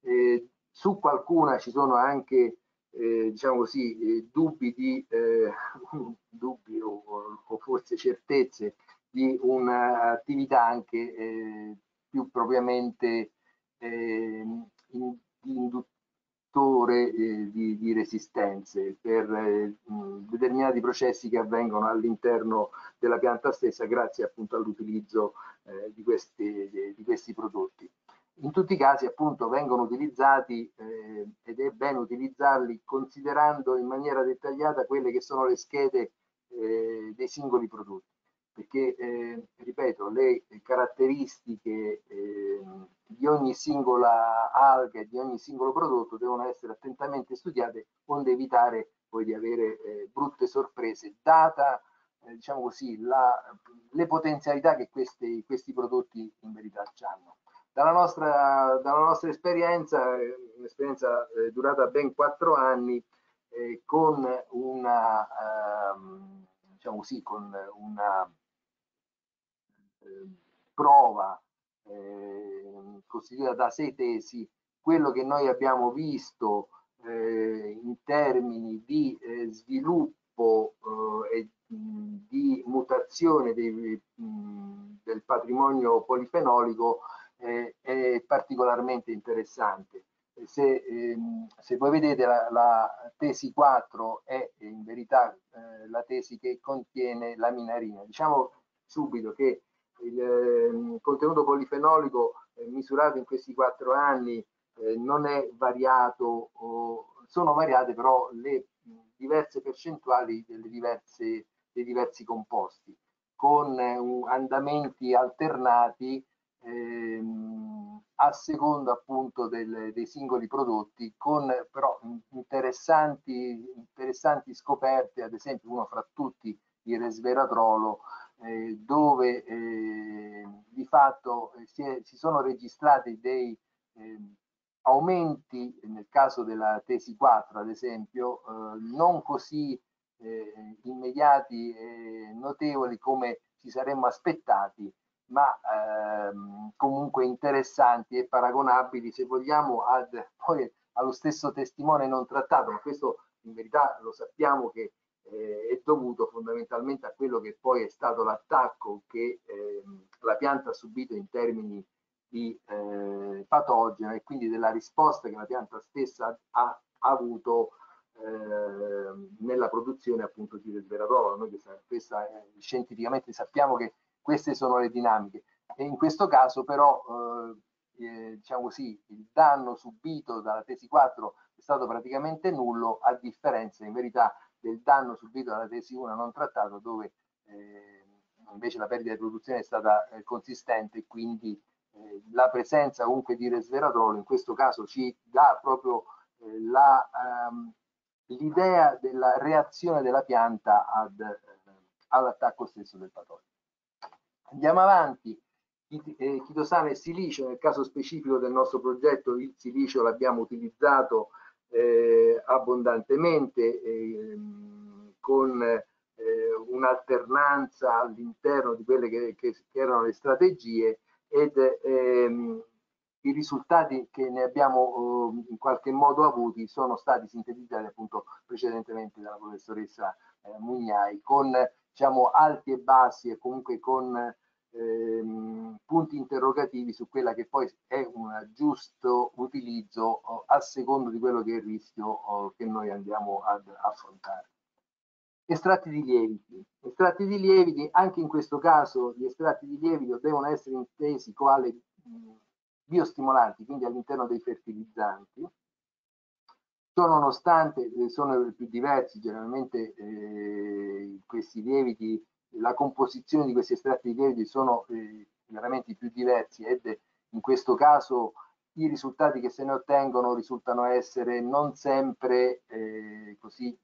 eh, su qualcuna ci sono anche eh, diciamo così, eh, dubbi, di, eh, dubbi o, o, forse certezze di un'attività anche eh, più propriamente ehm, in, di induttore eh, di, di, resistenze per eh, determinati processi che avvengono all'interno della pianta stessa grazie appunto all'utilizzo di, di questi prodotti in tutti i casi appunto vengono utilizzati eh, ed è bene utilizzarli considerando in maniera dettagliata quelle che sono le schede eh, dei singoli prodotti. Perché eh, ripeto le caratteristiche eh, di ogni singola alga e di ogni singolo prodotto devono essere attentamente studiate onde evitare poi di avere eh, brutte sorprese data eh, diciamo così la, le potenzialità che questi, questi prodotti in verità hanno dalla nostra, dalla nostra esperienza, eh, un'esperienza eh, durata ben quattro anni, eh, con una, ehm, diciamo così, con una ehm, prova ehm, costituita da sei tesi, quello che noi abbiamo visto eh, in termini di eh, sviluppo eh, e di mutazione dei, del patrimonio polifenolico eh, è particolarmente interessante. Se, ehm, se, voi vedete la, la, tesi 4 è in verità eh, la tesi che contiene la minarina. Diciamo subito che il eh, contenuto polifenolico eh, misurato in questi quattro anni eh, non è variato, o, sono variate però le diverse percentuali diverse, dei diversi composti con eh, andamenti alternati ehm, a seconda appunto del, dei singoli prodotti con però interessanti, interessanti scoperte ad esempio uno fra tutti il resveratrolo eh, dove eh, di fatto eh, si, è, si, sono registrati dei eh, aumenti nel caso della tesi 4 ad esempio eh, non così eh, immediati e notevoli come ci saremmo aspettati, ma ehm, comunque interessanti e paragonabili, se vogliamo, ad, poi allo stesso testimone non trattato, ma questo in verità lo sappiamo che eh, è dovuto fondamentalmente a quello che poi è stato l'attacco che eh, la pianta ha subito in termini di eh, patogeno e quindi della risposta che la pianta stessa ha, ha avuto Ehm, nella produzione appunto di resveratrolo. Noi questa, questa è, scientificamente sappiamo che queste sono le dinamiche e in questo caso però eh, eh, diciamo così il danno subito dalla tesi 4 è stato praticamente nullo a differenza in verità del danno subito dalla tesi 1 non trattato dove eh, invece la perdita di produzione è stata eh, consistente quindi eh, la presenza comunque di resveratrolo in questo caso ci dà proprio eh, um, l'idea della reazione della pianta eh, all'attacco stesso del patogeno. Andiamo avanti, eh, chitosane e silicio, nel caso specifico del nostro progetto il silicio l'abbiamo utilizzato eh, abbondantemente eh, con eh, un'alternanza all'interno di quelle che, che, erano le strategie ed ehm, i risultati che ne abbiamo eh, in qualche modo avuti sono stati sintetizzati appunto precedentemente dalla professoressa eh, Mugnai con diciamo alti e bassi e comunque con ehm, punti interrogativi su quella che poi è un giusto utilizzo oh, a secondo di quello che è il rischio oh, che noi andiamo ad affrontare. Estratti di lieviti. Estratti di lieviti, anche in questo caso gli estratti di lievito devono essere intesi quale biostimolanti, quindi all'interno dei fertilizzanti, nonostante eh, sono più diversi, generalmente eh, questi lieviti, la composizione di questi estratti di lieviti sono eh, veramente più diversi ed in questo caso i risultati che se ne ottengono risultano essere non sempre eh, così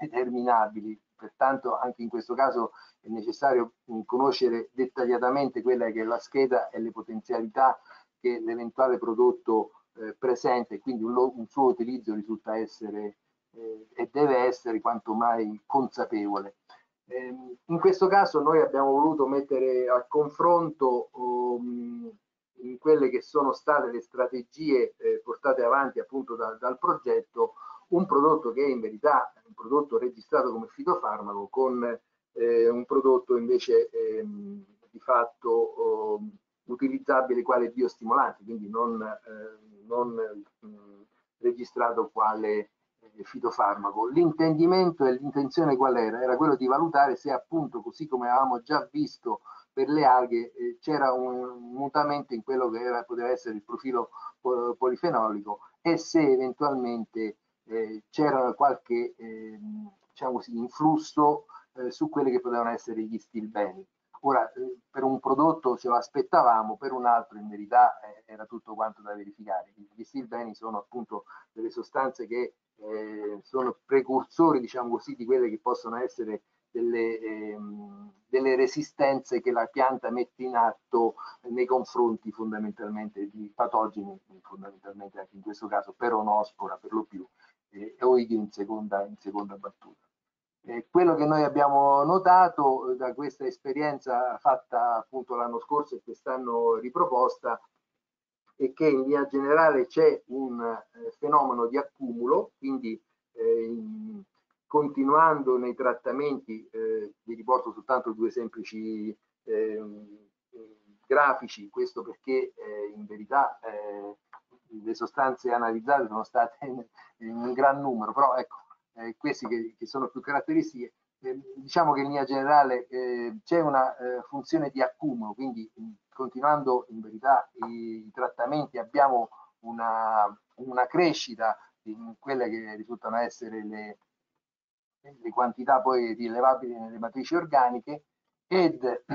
determinabili. Pertanto anche in questo caso è necessario conoscere dettagliatamente quella che è la scheda e le potenzialità che l'eventuale prodotto eh, presente, quindi un, un, suo utilizzo risulta essere eh, e deve essere quanto mai consapevole. Eh, in questo caso noi abbiamo voluto mettere a confronto um, in quelle che sono state le strategie eh, portate avanti appunto da, dal progetto un prodotto che è in verità un prodotto registrato come fitofarmaco con eh, un prodotto invece ehm, di fatto oh, utilizzabile quale biostimolante, quindi non, eh, non mh, registrato quale eh, fitofarmaco. L'intendimento e l'intenzione qual era? Era quello di valutare se appunto, così come avevamo già visto per le alghe, eh, c'era un mutamento in quello che era, poteva essere il profilo polifenolico e se eventualmente eh, c'era qualche ehm, diciamo così, influsso eh, su quelli che potevano essere gli stilbeni. Ora, eh, per un prodotto ce lo aspettavamo, per un altro in verità eh, era tutto quanto da verificare. Gli stilbeni sono appunto delle sostanze che eh, sono precursori, diciamo così, di quelle che possono essere delle, ehm, delle, resistenze che la pianta mette in atto nei confronti fondamentalmente di patogeni, fondamentalmente anche in questo caso peronospora per lo più, eh, oidi in seconda, in seconda battuta. Eh, quello che noi abbiamo notato eh, da questa esperienza fatta appunto l'anno scorso e quest'anno riproposta è che in via generale c'è un eh, fenomeno di accumulo, quindi eh, in, continuando nei trattamenti, eh, vi riporto soltanto due semplici ehm, grafici, questo perché eh, in verità eh, le sostanze analizzate sono state in, in gran numero, però ecco, eh, queste che, che, sono più caratteristiche, eh, diciamo che in linea generale eh, c'è una eh, funzione di accumulo, quindi continuando in verità i, i trattamenti abbiamo una, una, crescita in quelle che risultano essere le, le quantità poi rilevabili nelle matrici organiche ed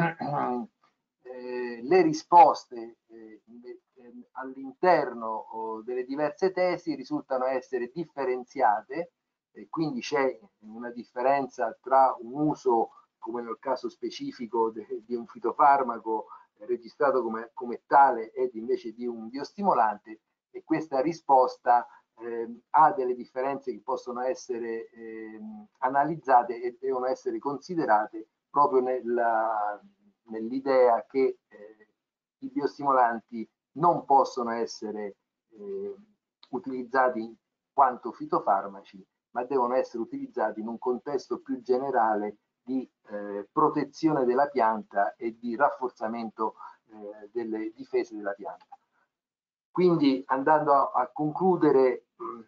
eh, le risposte eh, all'interno oh, delle diverse tesi risultano essere differenziate e quindi c'è una differenza tra un uso come nel caso specifico di un fitofarmaco eh, registrato come, come, tale ed invece di un biostimolante e questa risposta eh, ha delle differenze che possono essere eh, analizzate e devono essere considerate proprio nella, nell'idea che eh, i biostimolanti non possono essere eh, utilizzati quanto fitofarmaci, ma devono essere utilizzati in un contesto più generale di eh, protezione della pianta e di rafforzamento eh, delle difese della pianta. Quindi andando a, a concludere mh,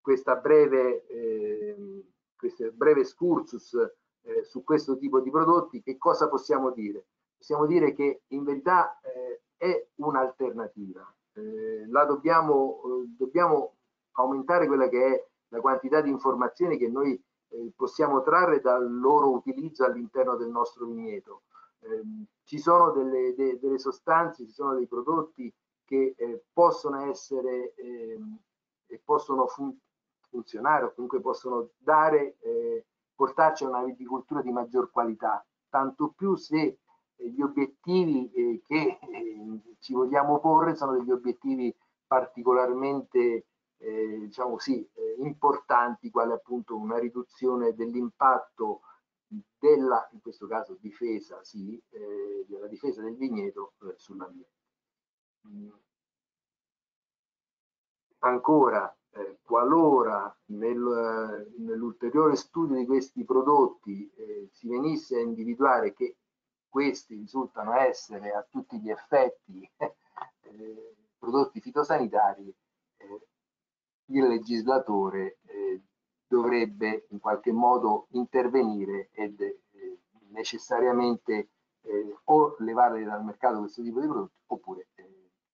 questa breve, eh, questo breve excursus eh, su questo tipo di prodotti, che cosa possiamo dire? Possiamo dire che in verità eh, è un'alternativa. Eh, la dobbiamo, dobbiamo aumentare quella che è la quantità di informazioni che noi eh, possiamo trarre dal loro utilizzo all'interno del nostro vigneto. Ehm, ci sono delle, de, delle, sostanze, ci sono dei prodotti che eh, possono essere ehm, e possono fun funzionare o comunque possono dare eh, portarci a una viticoltura di maggior qualità, tanto più se eh, gli obiettivi eh, che eh, ci vogliamo porre sono degli obiettivi particolarmente eh, diciamo così, eh, importanti, quale appunto una riduzione dell'impatto della, in questo caso, difesa, sì, eh, della difesa del vigneto sull'ambiente. Mm. Ancora, eh, qualora nel, nell'ulteriore studio di questi prodotti eh, si venisse a individuare che questi risultano essere a tutti gli effetti eh, prodotti fitosanitari, eh, il legislatore eh, dovrebbe in qualche modo intervenire ed eh, necessariamente o levare dal mercato questo tipo di prodotti oppure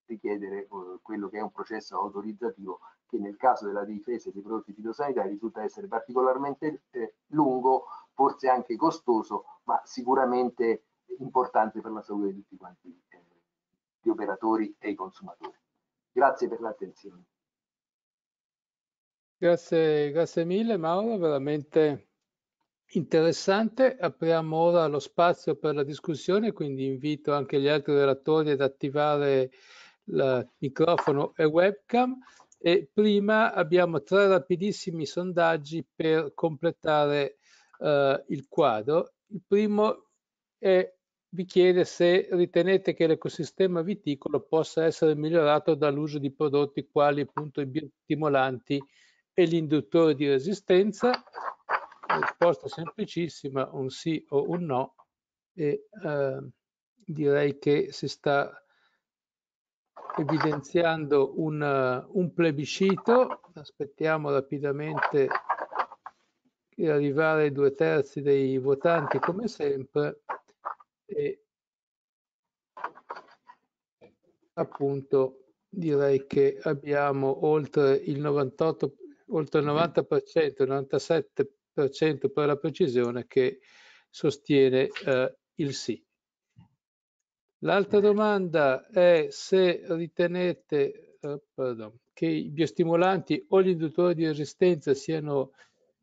richiedere quello che è un processo autorizzativo che nel caso della difesa dei prodotti fitosanitari risulta essere particolarmente eh, lungo, forse anche costoso, ma sicuramente importante per la salute di tutti quanti eh, gli operatori e i consumatori. Grazie per l'attenzione. Grazie, grazie mille Mauro, veramente interessante. Apriamo ora lo spazio per la discussione, quindi invito anche gli altri relatori ad attivare il microfono e webcam e prima abbiamo tre rapidissimi sondaggi per completare uh, il quadro. Il primo è, vi chiede se ritenete che l'ecosistema viticolo possa essere migliorato dall'uso di prodotti quali appunto i biostimolanti e gli induttori di resistenza. Risposta semplicissima, un sì o un no e uh, direi che si sta evidenziando un, un plebiscito, aspettiamo rapidamente di arrivare ai due terzi dei votanti come sempre e appunto direi che abbiamo oltre il 98 oltre il 90% il 97% per la precisione che sostiene eh, il sì. L'altra domanda è se ritenete eh, pardon, che i biostimolanti o gli induttori di resistenza siano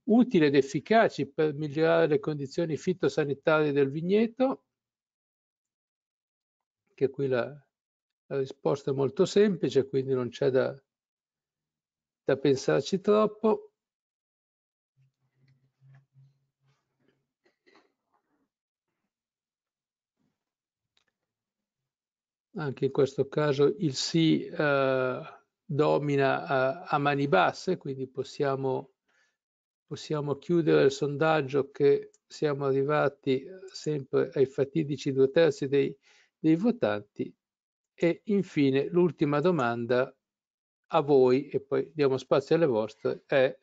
utili ed efficaci per migliorare le condizioni fitosanitarie del vigneto, che qui la, la risposta è molto semplice, quindi non c'è da, da pensarci troppo. anche in questo caso il sì eh, domina a, a, mani basse, quindi possiamo, possiamo chiudere il sondaggio che siamo arrivati sempre ai fatidici due terzi dei, dei votanti e infine l'ultima domanda a voi e poi diamo spazio alle vostre è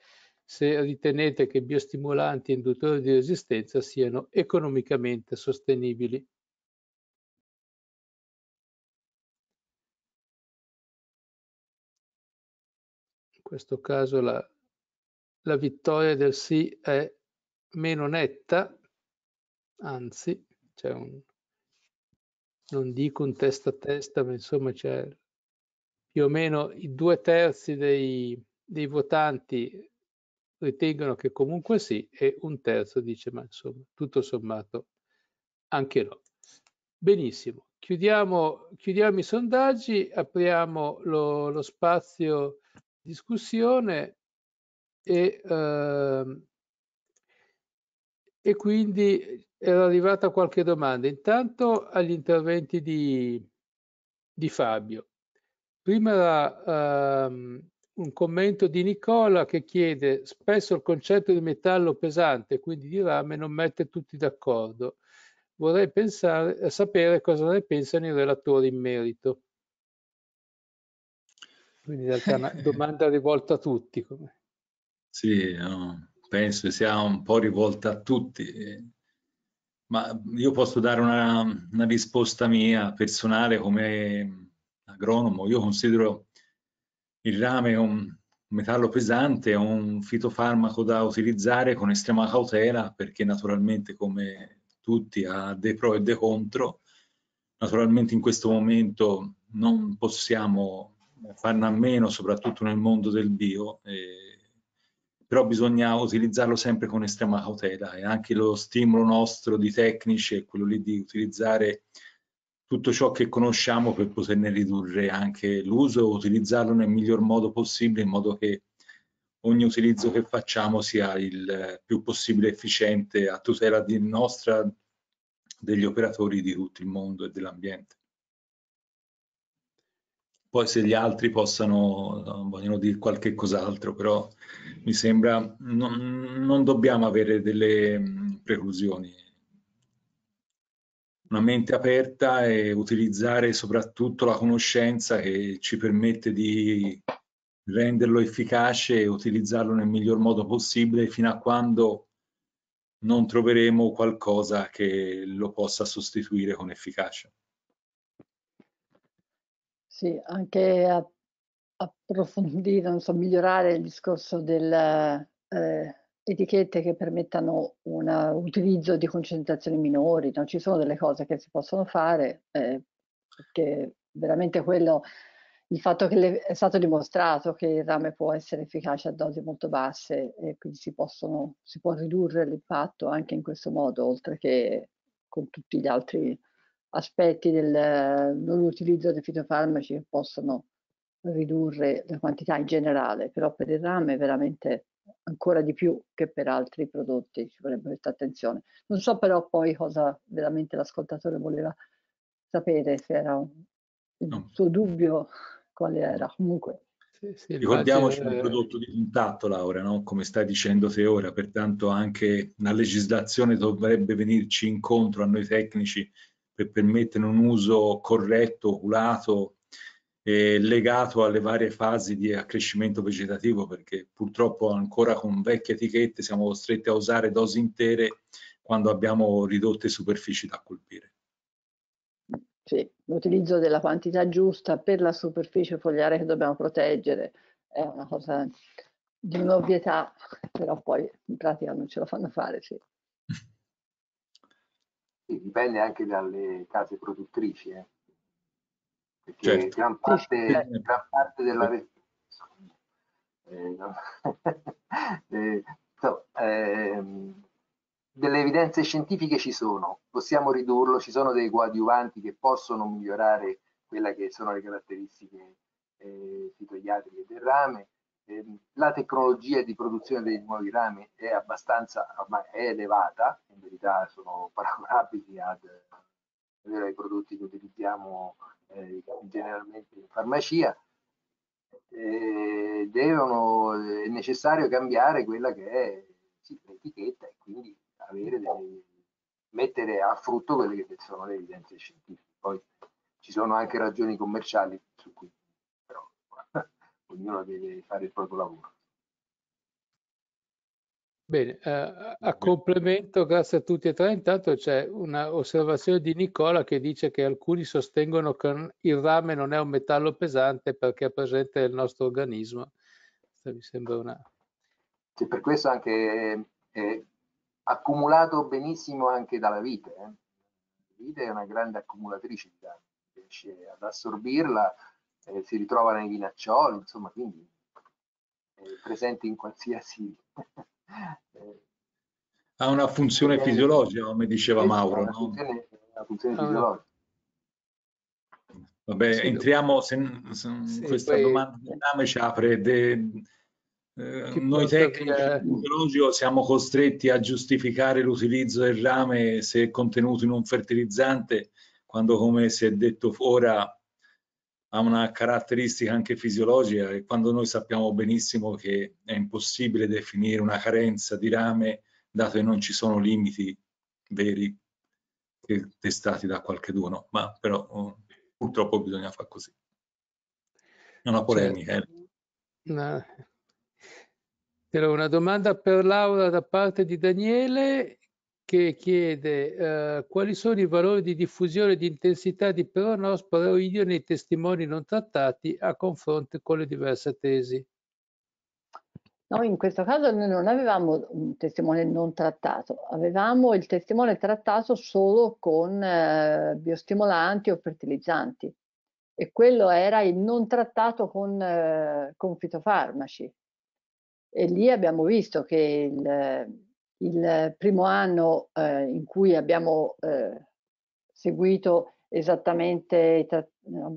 se ritenete che biostimolanti e induttori di resistenza siano economicamente sostenibili. In questo caso la, la vittoria del sì è meno netta, anzi c'è un, non dico un testa a testa, ma insomma c'è più o meno i due terzi dei, dei votanti ritengono che comunque sì e un terzo dice ma insomma tutto sommato anche no. Benissimo, chiudiamo, chiudiamo i sondaggi, apriamo lo, lo spazio discussione e, eh, e quindi era arrivata qualche domanda. Intanto agli interventi di, di Fabio. Prima era um, un commento di Nicola che chiede spesso il concetto di metallo pesante, quindi di rame, non mette tutti d'accordo. Vorrei pensare, sapere cosa ne pensano i relatori in merito. Quindi in realtà è una domanda rivolta a tutti. Come. Sì, penso sia un po' rivolta a tutti, ma io posso dare una, una risposta mia personale come agronomo. Io considero il rame un metallo pesante, un fitofarmaco da utilizzare con estrema cautela perché naturalmente come tutti ha dei pro e dei contro. Naturalmente in questo momento non possiamo farne a meno, soprattutto nel mondo del bio, eh, però bisogna utilizzarlo sempre con estrema cautela e anche lo stimolo nostro di tecnici è quello lì di utilizzare tutto ciò che conosciamo per poterne ridurre anche l'uso e utilizzarlo nel miglior modo possibile in modo che ogni utilizzo che facciamo sia il più possibile efficiente a tutela di nostra, degli operatori di tutto il mondo e dell'ambiente. Poi se gli altri possano, vogliono dire qualche cos'altro, però mi sembra non, non dobbiamo avere delle preclusioni una mente aperta e utilizzare soprattutto la conoscenza che ci permette di renderlo efficace e utilizzarlo nel miglior modo possibile fino a quando non troveremo qualcosa che lo possa sostituire con efficacia. Sì, anche approfondire, non so, migliorare il discorso del eh, etichette che permettano un utilizzo di concentrazioni minori, no? ci sono delle cose che si possono fare, eh, perché veramente quello, il fatto che le, è stato dimostrato che il rame può essere efficace a dosi molto basse e quindi si, possono, si può ridurre l'impatto anche in questo modo, oltre che con tutti gli altri aspetti del non utilizzo dei fitofarmaci che possono ridurre la quantità in generale, però per il rame veramente ancora di più che per altri prodotti, ci vorrebbe questa attenzione. Non so però poi cosa veramente l'ascoltatore voleva sapere, se era un, il no. suo dubbio, quale era. Comunque. Sì, sì, Ricordiamoci il prodotto di contatto, Laura, no? come stai dicendo te ora, pertanto anche la legislazione dovrebbe venirci incontro a noi tecnici per permettere un uso corretto, oculato eh, legato alle varie fasi di accrescimento vegetativo perché purtroppo ancora con vecchie etichette siamo costretti a usare dosi intere quando abbiamo ridotte superfici da colpire. Sì, l'utilizzo della quantità giusta per la superficie fogliare che dobbiamo proteggere è una cosa di un'ovvietà, però poi in pratica non ce lo fanno fare, sì. sì dipende anche dalle case produttrici. Eh perché certo. gran, parte, gran, parte, della eh, no. eh, so, ehm, delle evidenze scientifiche ci sono, possiamo ridurlo, ci sono dei coadiuvanti che possono migliorare quelle che sono le caratteristiche eh, fitoiatriche del rame. Eh, la tecnologia di produzione dei nuovi rami è abbastanza, è elevata, in verità sono paragonabili ad, ai prodotti che utilizziamo eh, generalmente in farmacia, eh, devono, è necessario cambiare quella che è sì, l'etichetta e quindi delle, mettere a frutto quelle che sono le evidenze scientifiche. poi ci sono anche ragioni commerciali su cui però ognuno deve fare il proprio lavoro. Bene, eh, a complemento, grazie a tutti e tre, intanto c'è un'osservazione di Nicola che dice che alcuni sostengono che il rame non è un metallo pesante perché è presente nel nostro organismo. Questa mi sembra una... Sì, per questo anche è accumulato benissimo anche dalla vite. Eh. La vite è una grande accumulatrice di rame, riesce ad assorbirla, eh, si ritrova nei vinaccioli, insomma, quindi è presente in qualsiasi ha una funzione fisiologica, come diceva Mauro. Una funzione, una funzione fisiologica. Vabbè, sì, entriamo, se, se sì, questa poi... domanda di Name ci apre de, eh, noi tecnici fisiologici siamo costretti a giustificare l'utilizzo del rame se è contenuto in un fertilizzante, quando come si è detto ora ha una caratteristica anche fisiologica e quando noi sappiamo benissimo che è impossibile definire una carenza di rame dato che non ci sono limiti veri testati da qualcheduno, ma però oh, purtroppo bisogna fare così. È una polemica. Certo. Eh. No. Una domanda per Laura da parte di Daniele che chiede eh, quali sono i valori di diffusione di intensità di peronosporoidio nei testimoni non trattati a confronto con le diverse tesi. Noi in questo caso non avevamo un testimone non trattato, avevamo il testimone trattato solo con eh, biostimolanti o fertilizzanti e quello era il non trattato con, eh, con fitofarmaci. E lì abbiamo visto che il, il primo anno eh, in cui abbiamo eh, seguito esattamente,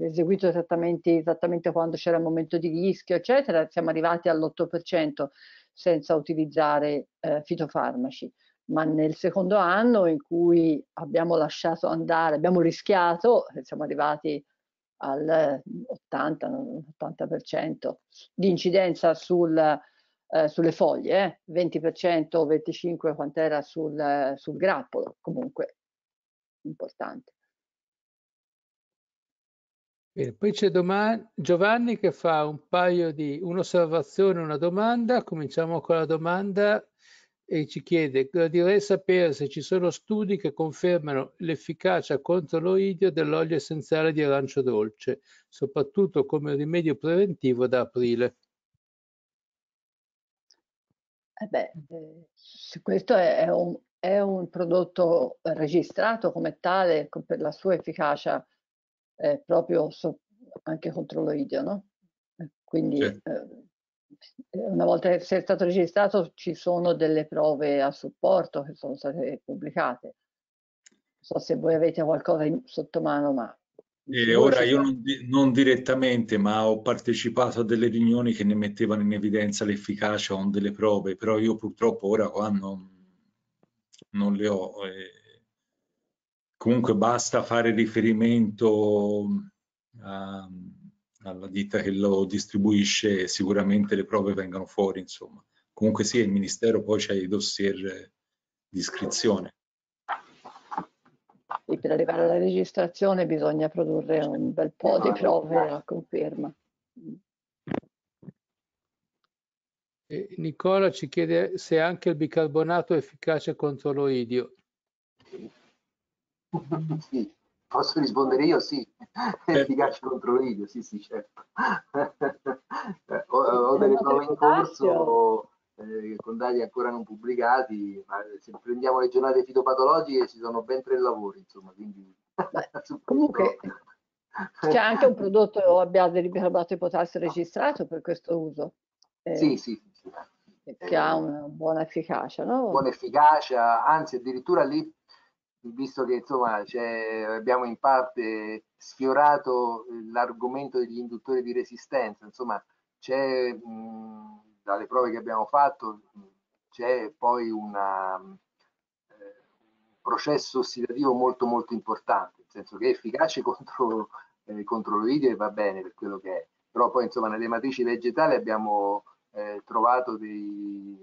eseguito esattamente, esattamente quando c'era il momento di rischio, eccetera, siamo arrivati all'8% senza utilizzare eh, fitofarmaci. Ma nel secondo anno in cui abbiamo lasciato andare, abbiamo rischiato, siamo arrivati al 80%, 80% di incidenza sul, eh, sulle foglie, eh? 20% o 25% quant'era sul, sul grappolo, comunque importante. Bene, poi c'è Giovanni che fa un paio di un'osservazione, una domanda. Cominciamo con la domanda e ci chiede: gradirei sapere se ci sono studi che confermano l'efficacia contro l'oidio dell'olio essenziale di arancio dolce, soprattutto come rimedio preventivo da aprile. Eh beh, eh, questo è un, è un, prodotto registrato come tale per la sua efficacia eh, proprio so, anche contro l'oidio, no? Eh, quindi sì. eh, una volta che sia stato registrato ci sono delle prove a supporto che sono state pubblicate. Non so se voi avete qualcosa in, sotto mano, ma e ora io non, non, direttamente, ma ho partecipato a delle riunioni che ne mettevano in evidenza l'efficacia con delle prove, però io purtroppo ora qua non, non le ho. Eh. Comunque basta fare riferimento a, alla ditta che lo distribuisce e sicuramente le prove vengono fuori, insomma. Comunque sì, il Ministero poi c'ha i dossier di iscrizione e per arrivare alla registrazione bisogna produrre un bel po' di prove a conferma. E Nicola ci chiede se anche il bicarbonato è efficace contro l'oidio. Sì, posso rispondere io? Sì, è efficace contro l'oidio, sì, sì, certo. ho, ho delle prove in corso eh, con dati ancora non pubblicati, ma se prendiamo le giornate fitopatologiche ci sono ben tre lavori, insomma, quindi... Beh, comunque c'è anche un prodotto a base di bicarbonato di potassio registrato per questo uso. Eh, sì, sì, sì, Che ha una buona efficacia, no? Buona efficacia, anzi addirittura lì, visto che insomma abbiamo in parte sfiorato l'argomento degli induttori di resistenza, insomma c'è dalle prove che abbiamo fatto c'è poi una, eh, un processo ossidativo molto molto importante, nel senso che è efficace contro, eh, contro l'oide va bene per quello che è, però poi insomma nelle matrici vegetali abbiamo eh, trovato dei,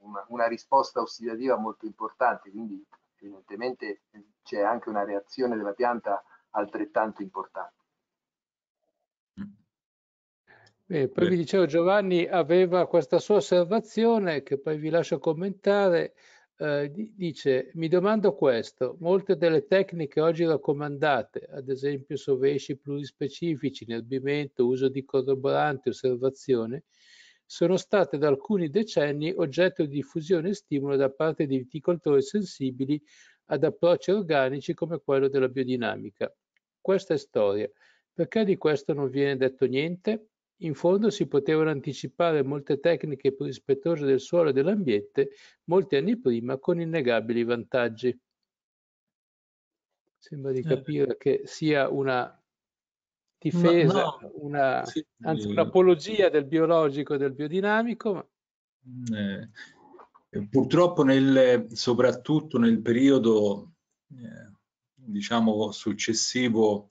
una, una, risposta ossidativa molto importante, quindi evidentemente c'è anche una reazione della pianta altrettanto importante. Beh, poi Beh. vi dicevo, Giovanni aveva questa sua osservazione che poi vi lascio commentare. Eh, dice, mi domando questo, molte delle tecniche oggi raccomandate, ad esempio sovesci plurispecifici, inerbimento, uso di corroboranti, osservazione, sono state da alcuni decenni oggetto di diffusione e stimolo da parte di viticoltori sensibili ad approcci organici come quello della biodinamica. Questa è storia. Perché di questo non viene detto niente? In fondo si potevano anticipare molte tecniche più rispettose del suolo e dell'ambiente molti anni prima con innegabili vantaggi. Sembra di eh. capire che sia una difesa, no. Una, sì, anzi un'apologia del biologico e del biodinamico. Eh, purtroppo nel, soprattutto nel periodo eh, diciamo successivo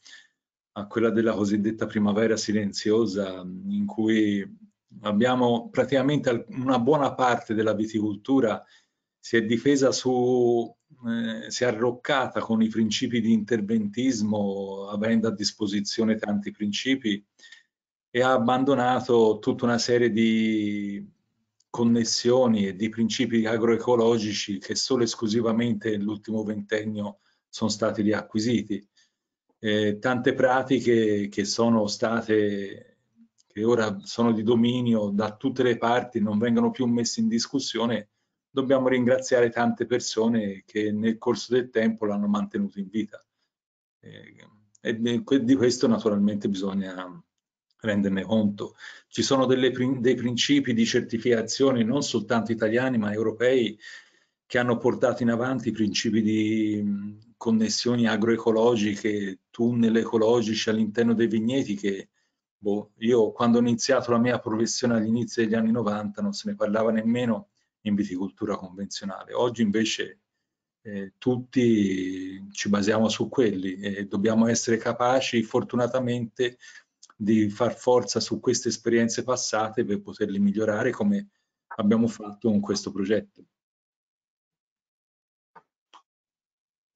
a quella della cosiddetta primavera silenziosa, in cui abbiamo praticamente una buona parte della viticoltura si è difesa su, eh, si è arroccata con i principi di interventismo, avendo a disposizione tanti principi, e ha abbandonato tutta una serie di connessioni e di principi agroecologici che solo esclusivamente nell'ultimo ventennio sono stati riacquisiti eh, tante pratiche che sono state, che ora sono di dominio da tutte le parti, non vengono più messe in discussione, dobbiamo ringraziare tante persone che nel corso del tempo l'hanno mantenuto in vita. E di questo naturalmente bisogna renderne conto. Ci sono delle, dei principi di certificazione non soltanto italiani ma europei che hanno portato in avanti i principi di connessioni agroecologiche, tunnel ecologici all'interno dei vigneti che boh, io quando ho iniziato la mia professione all'inizio degli anni 90 non se ne parlava nemmeno in viticoltura convenzionale. Oggi invece eh, tutti ci basiamo su quelli e dobbiamo essere capaci fortunatamente di far forza su queste esperienze passate per poterle migliorare come abbiamo fatto con questo progetto.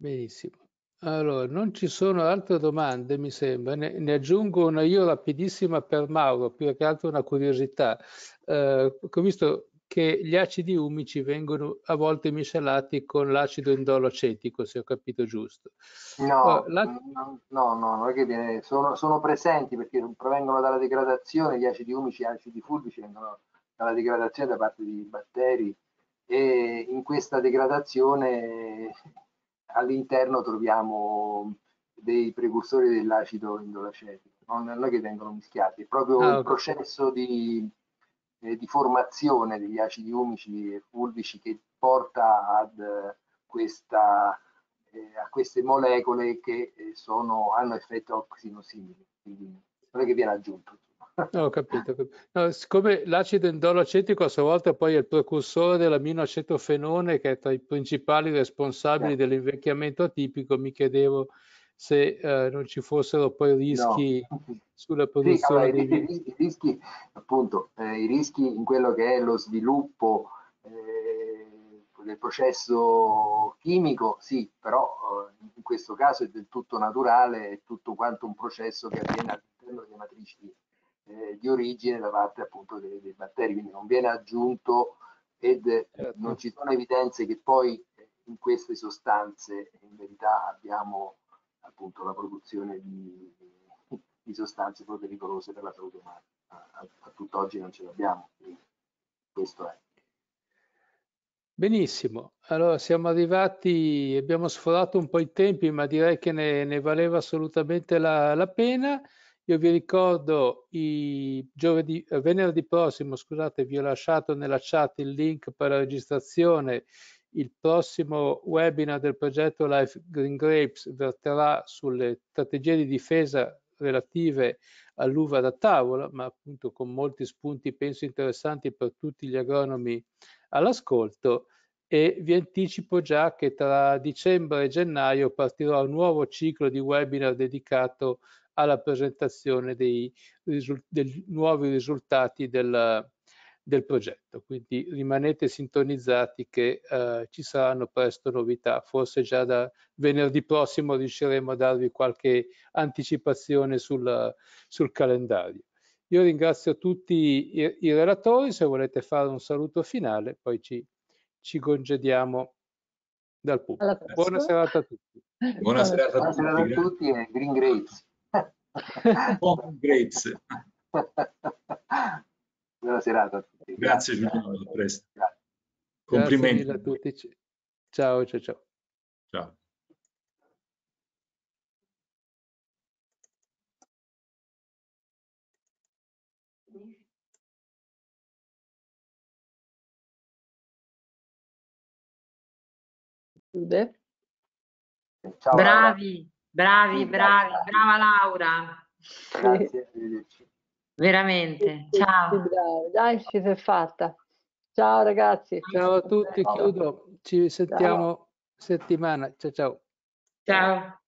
Benissimo. Allora, non ci sono altre domande, mi sembra. Ne, ne aggiungo una io rapidissima per Mauro, più che altro una curiosità. Eh, ho visto che gli acidi umici vengono a volte miscelati con l'acido indolocetico, se ho capito giusto. No, la... no, no, no, non è che viene, sono, sono, presenti perché provengono dalla degradazione, gli acidi umici e acidi fulvici vengono dalla degradazione da parte di batteri e in questa degradazione all'interno troviamo dei precursori dell'acido indolacetico, non, non è che vengono mischiati, è proprio ah, il processo di, eh, di, formazione degli acidi umici e fulvici che porta ad questa, eh, a queste molecole che eh, sono, hanno effetto oxinosimili, quindi non è che viene aggiunto. No, ho capito. No, siccome l'acido indolacetico a sua volta poi è il precursore dell'aminoacetofenone che è tra i principali responsabili dell'invecchiamento atipico, mi chiedevo se eh, non ci fossero poi rischi no. sulla produzione sì, allora, i, i, rischi, appunto, eh, i rischi in quello che è lo sviluppo eh, del processo chimico, sì, però eh, in questo caso è del tutto naturale, è tutto quanto un processo che avviene all'interno delle matrici eh, di origine da parte appunto dei, dei, batteri, quindi non viene aggiunto ed certo. non ci sono evidenze che poi in queste sostanze in verità abbiamo appunto la produzione di, di sostanze poi pericolose per la salute umana. A, a, a tutt'oggi non ce l'abbiamo, questo è. Benissimo, allora siamo arrivati, abbiamo sforato un po' i tempi, ma direi che ne, ne valeva assolutamente la, la pena. Io vi ricordo i giovedì, eh, venerdì prossimo, scusate, vi ho lasciato nella chat il link per la registrazione. Il prossimo webinar del progetto Life Green Grapes verterà sulle strategie di difesa relative all'uva da tavola, ma appunto con molti spunti penso interessanti per tutti gli agronomi all'ascolto e vi anticipo già che tra dicembre e gennaio partirà un nuovo ciclo di webinar dedicato alla presentazione dei, dei nuovi risultati del, del progetto. Quindi rimanete sintonizzati che eh, ci saranno presto novità, forse già da venerdì prossimo riusciremo a darvi qualche anticipazione sul, sul calendario. Io ringrazio tutti i, i, relatori, se volete fare un saluto finale, poi ci, ci congediamo dal pubblico. Buona serata a tutti. Buona serata a tutti, a tutti e Green Grapes. Buon Grapes. Buona serata a tutti. Grazie Giuliano, a presto. Grazie. Complimenti. a tutti. Ciao, ciao, ciao. Ciao. Chiude. Ciao, bravi, bravi, bravi, brava Laura. Grazie, Veramente, ciao. Dai, ci sei fatta. Ciao ragazzi. Ciao a tutti, chiudo. Ci sentiamo ciao. settimana. Ciao ciao. Ciao.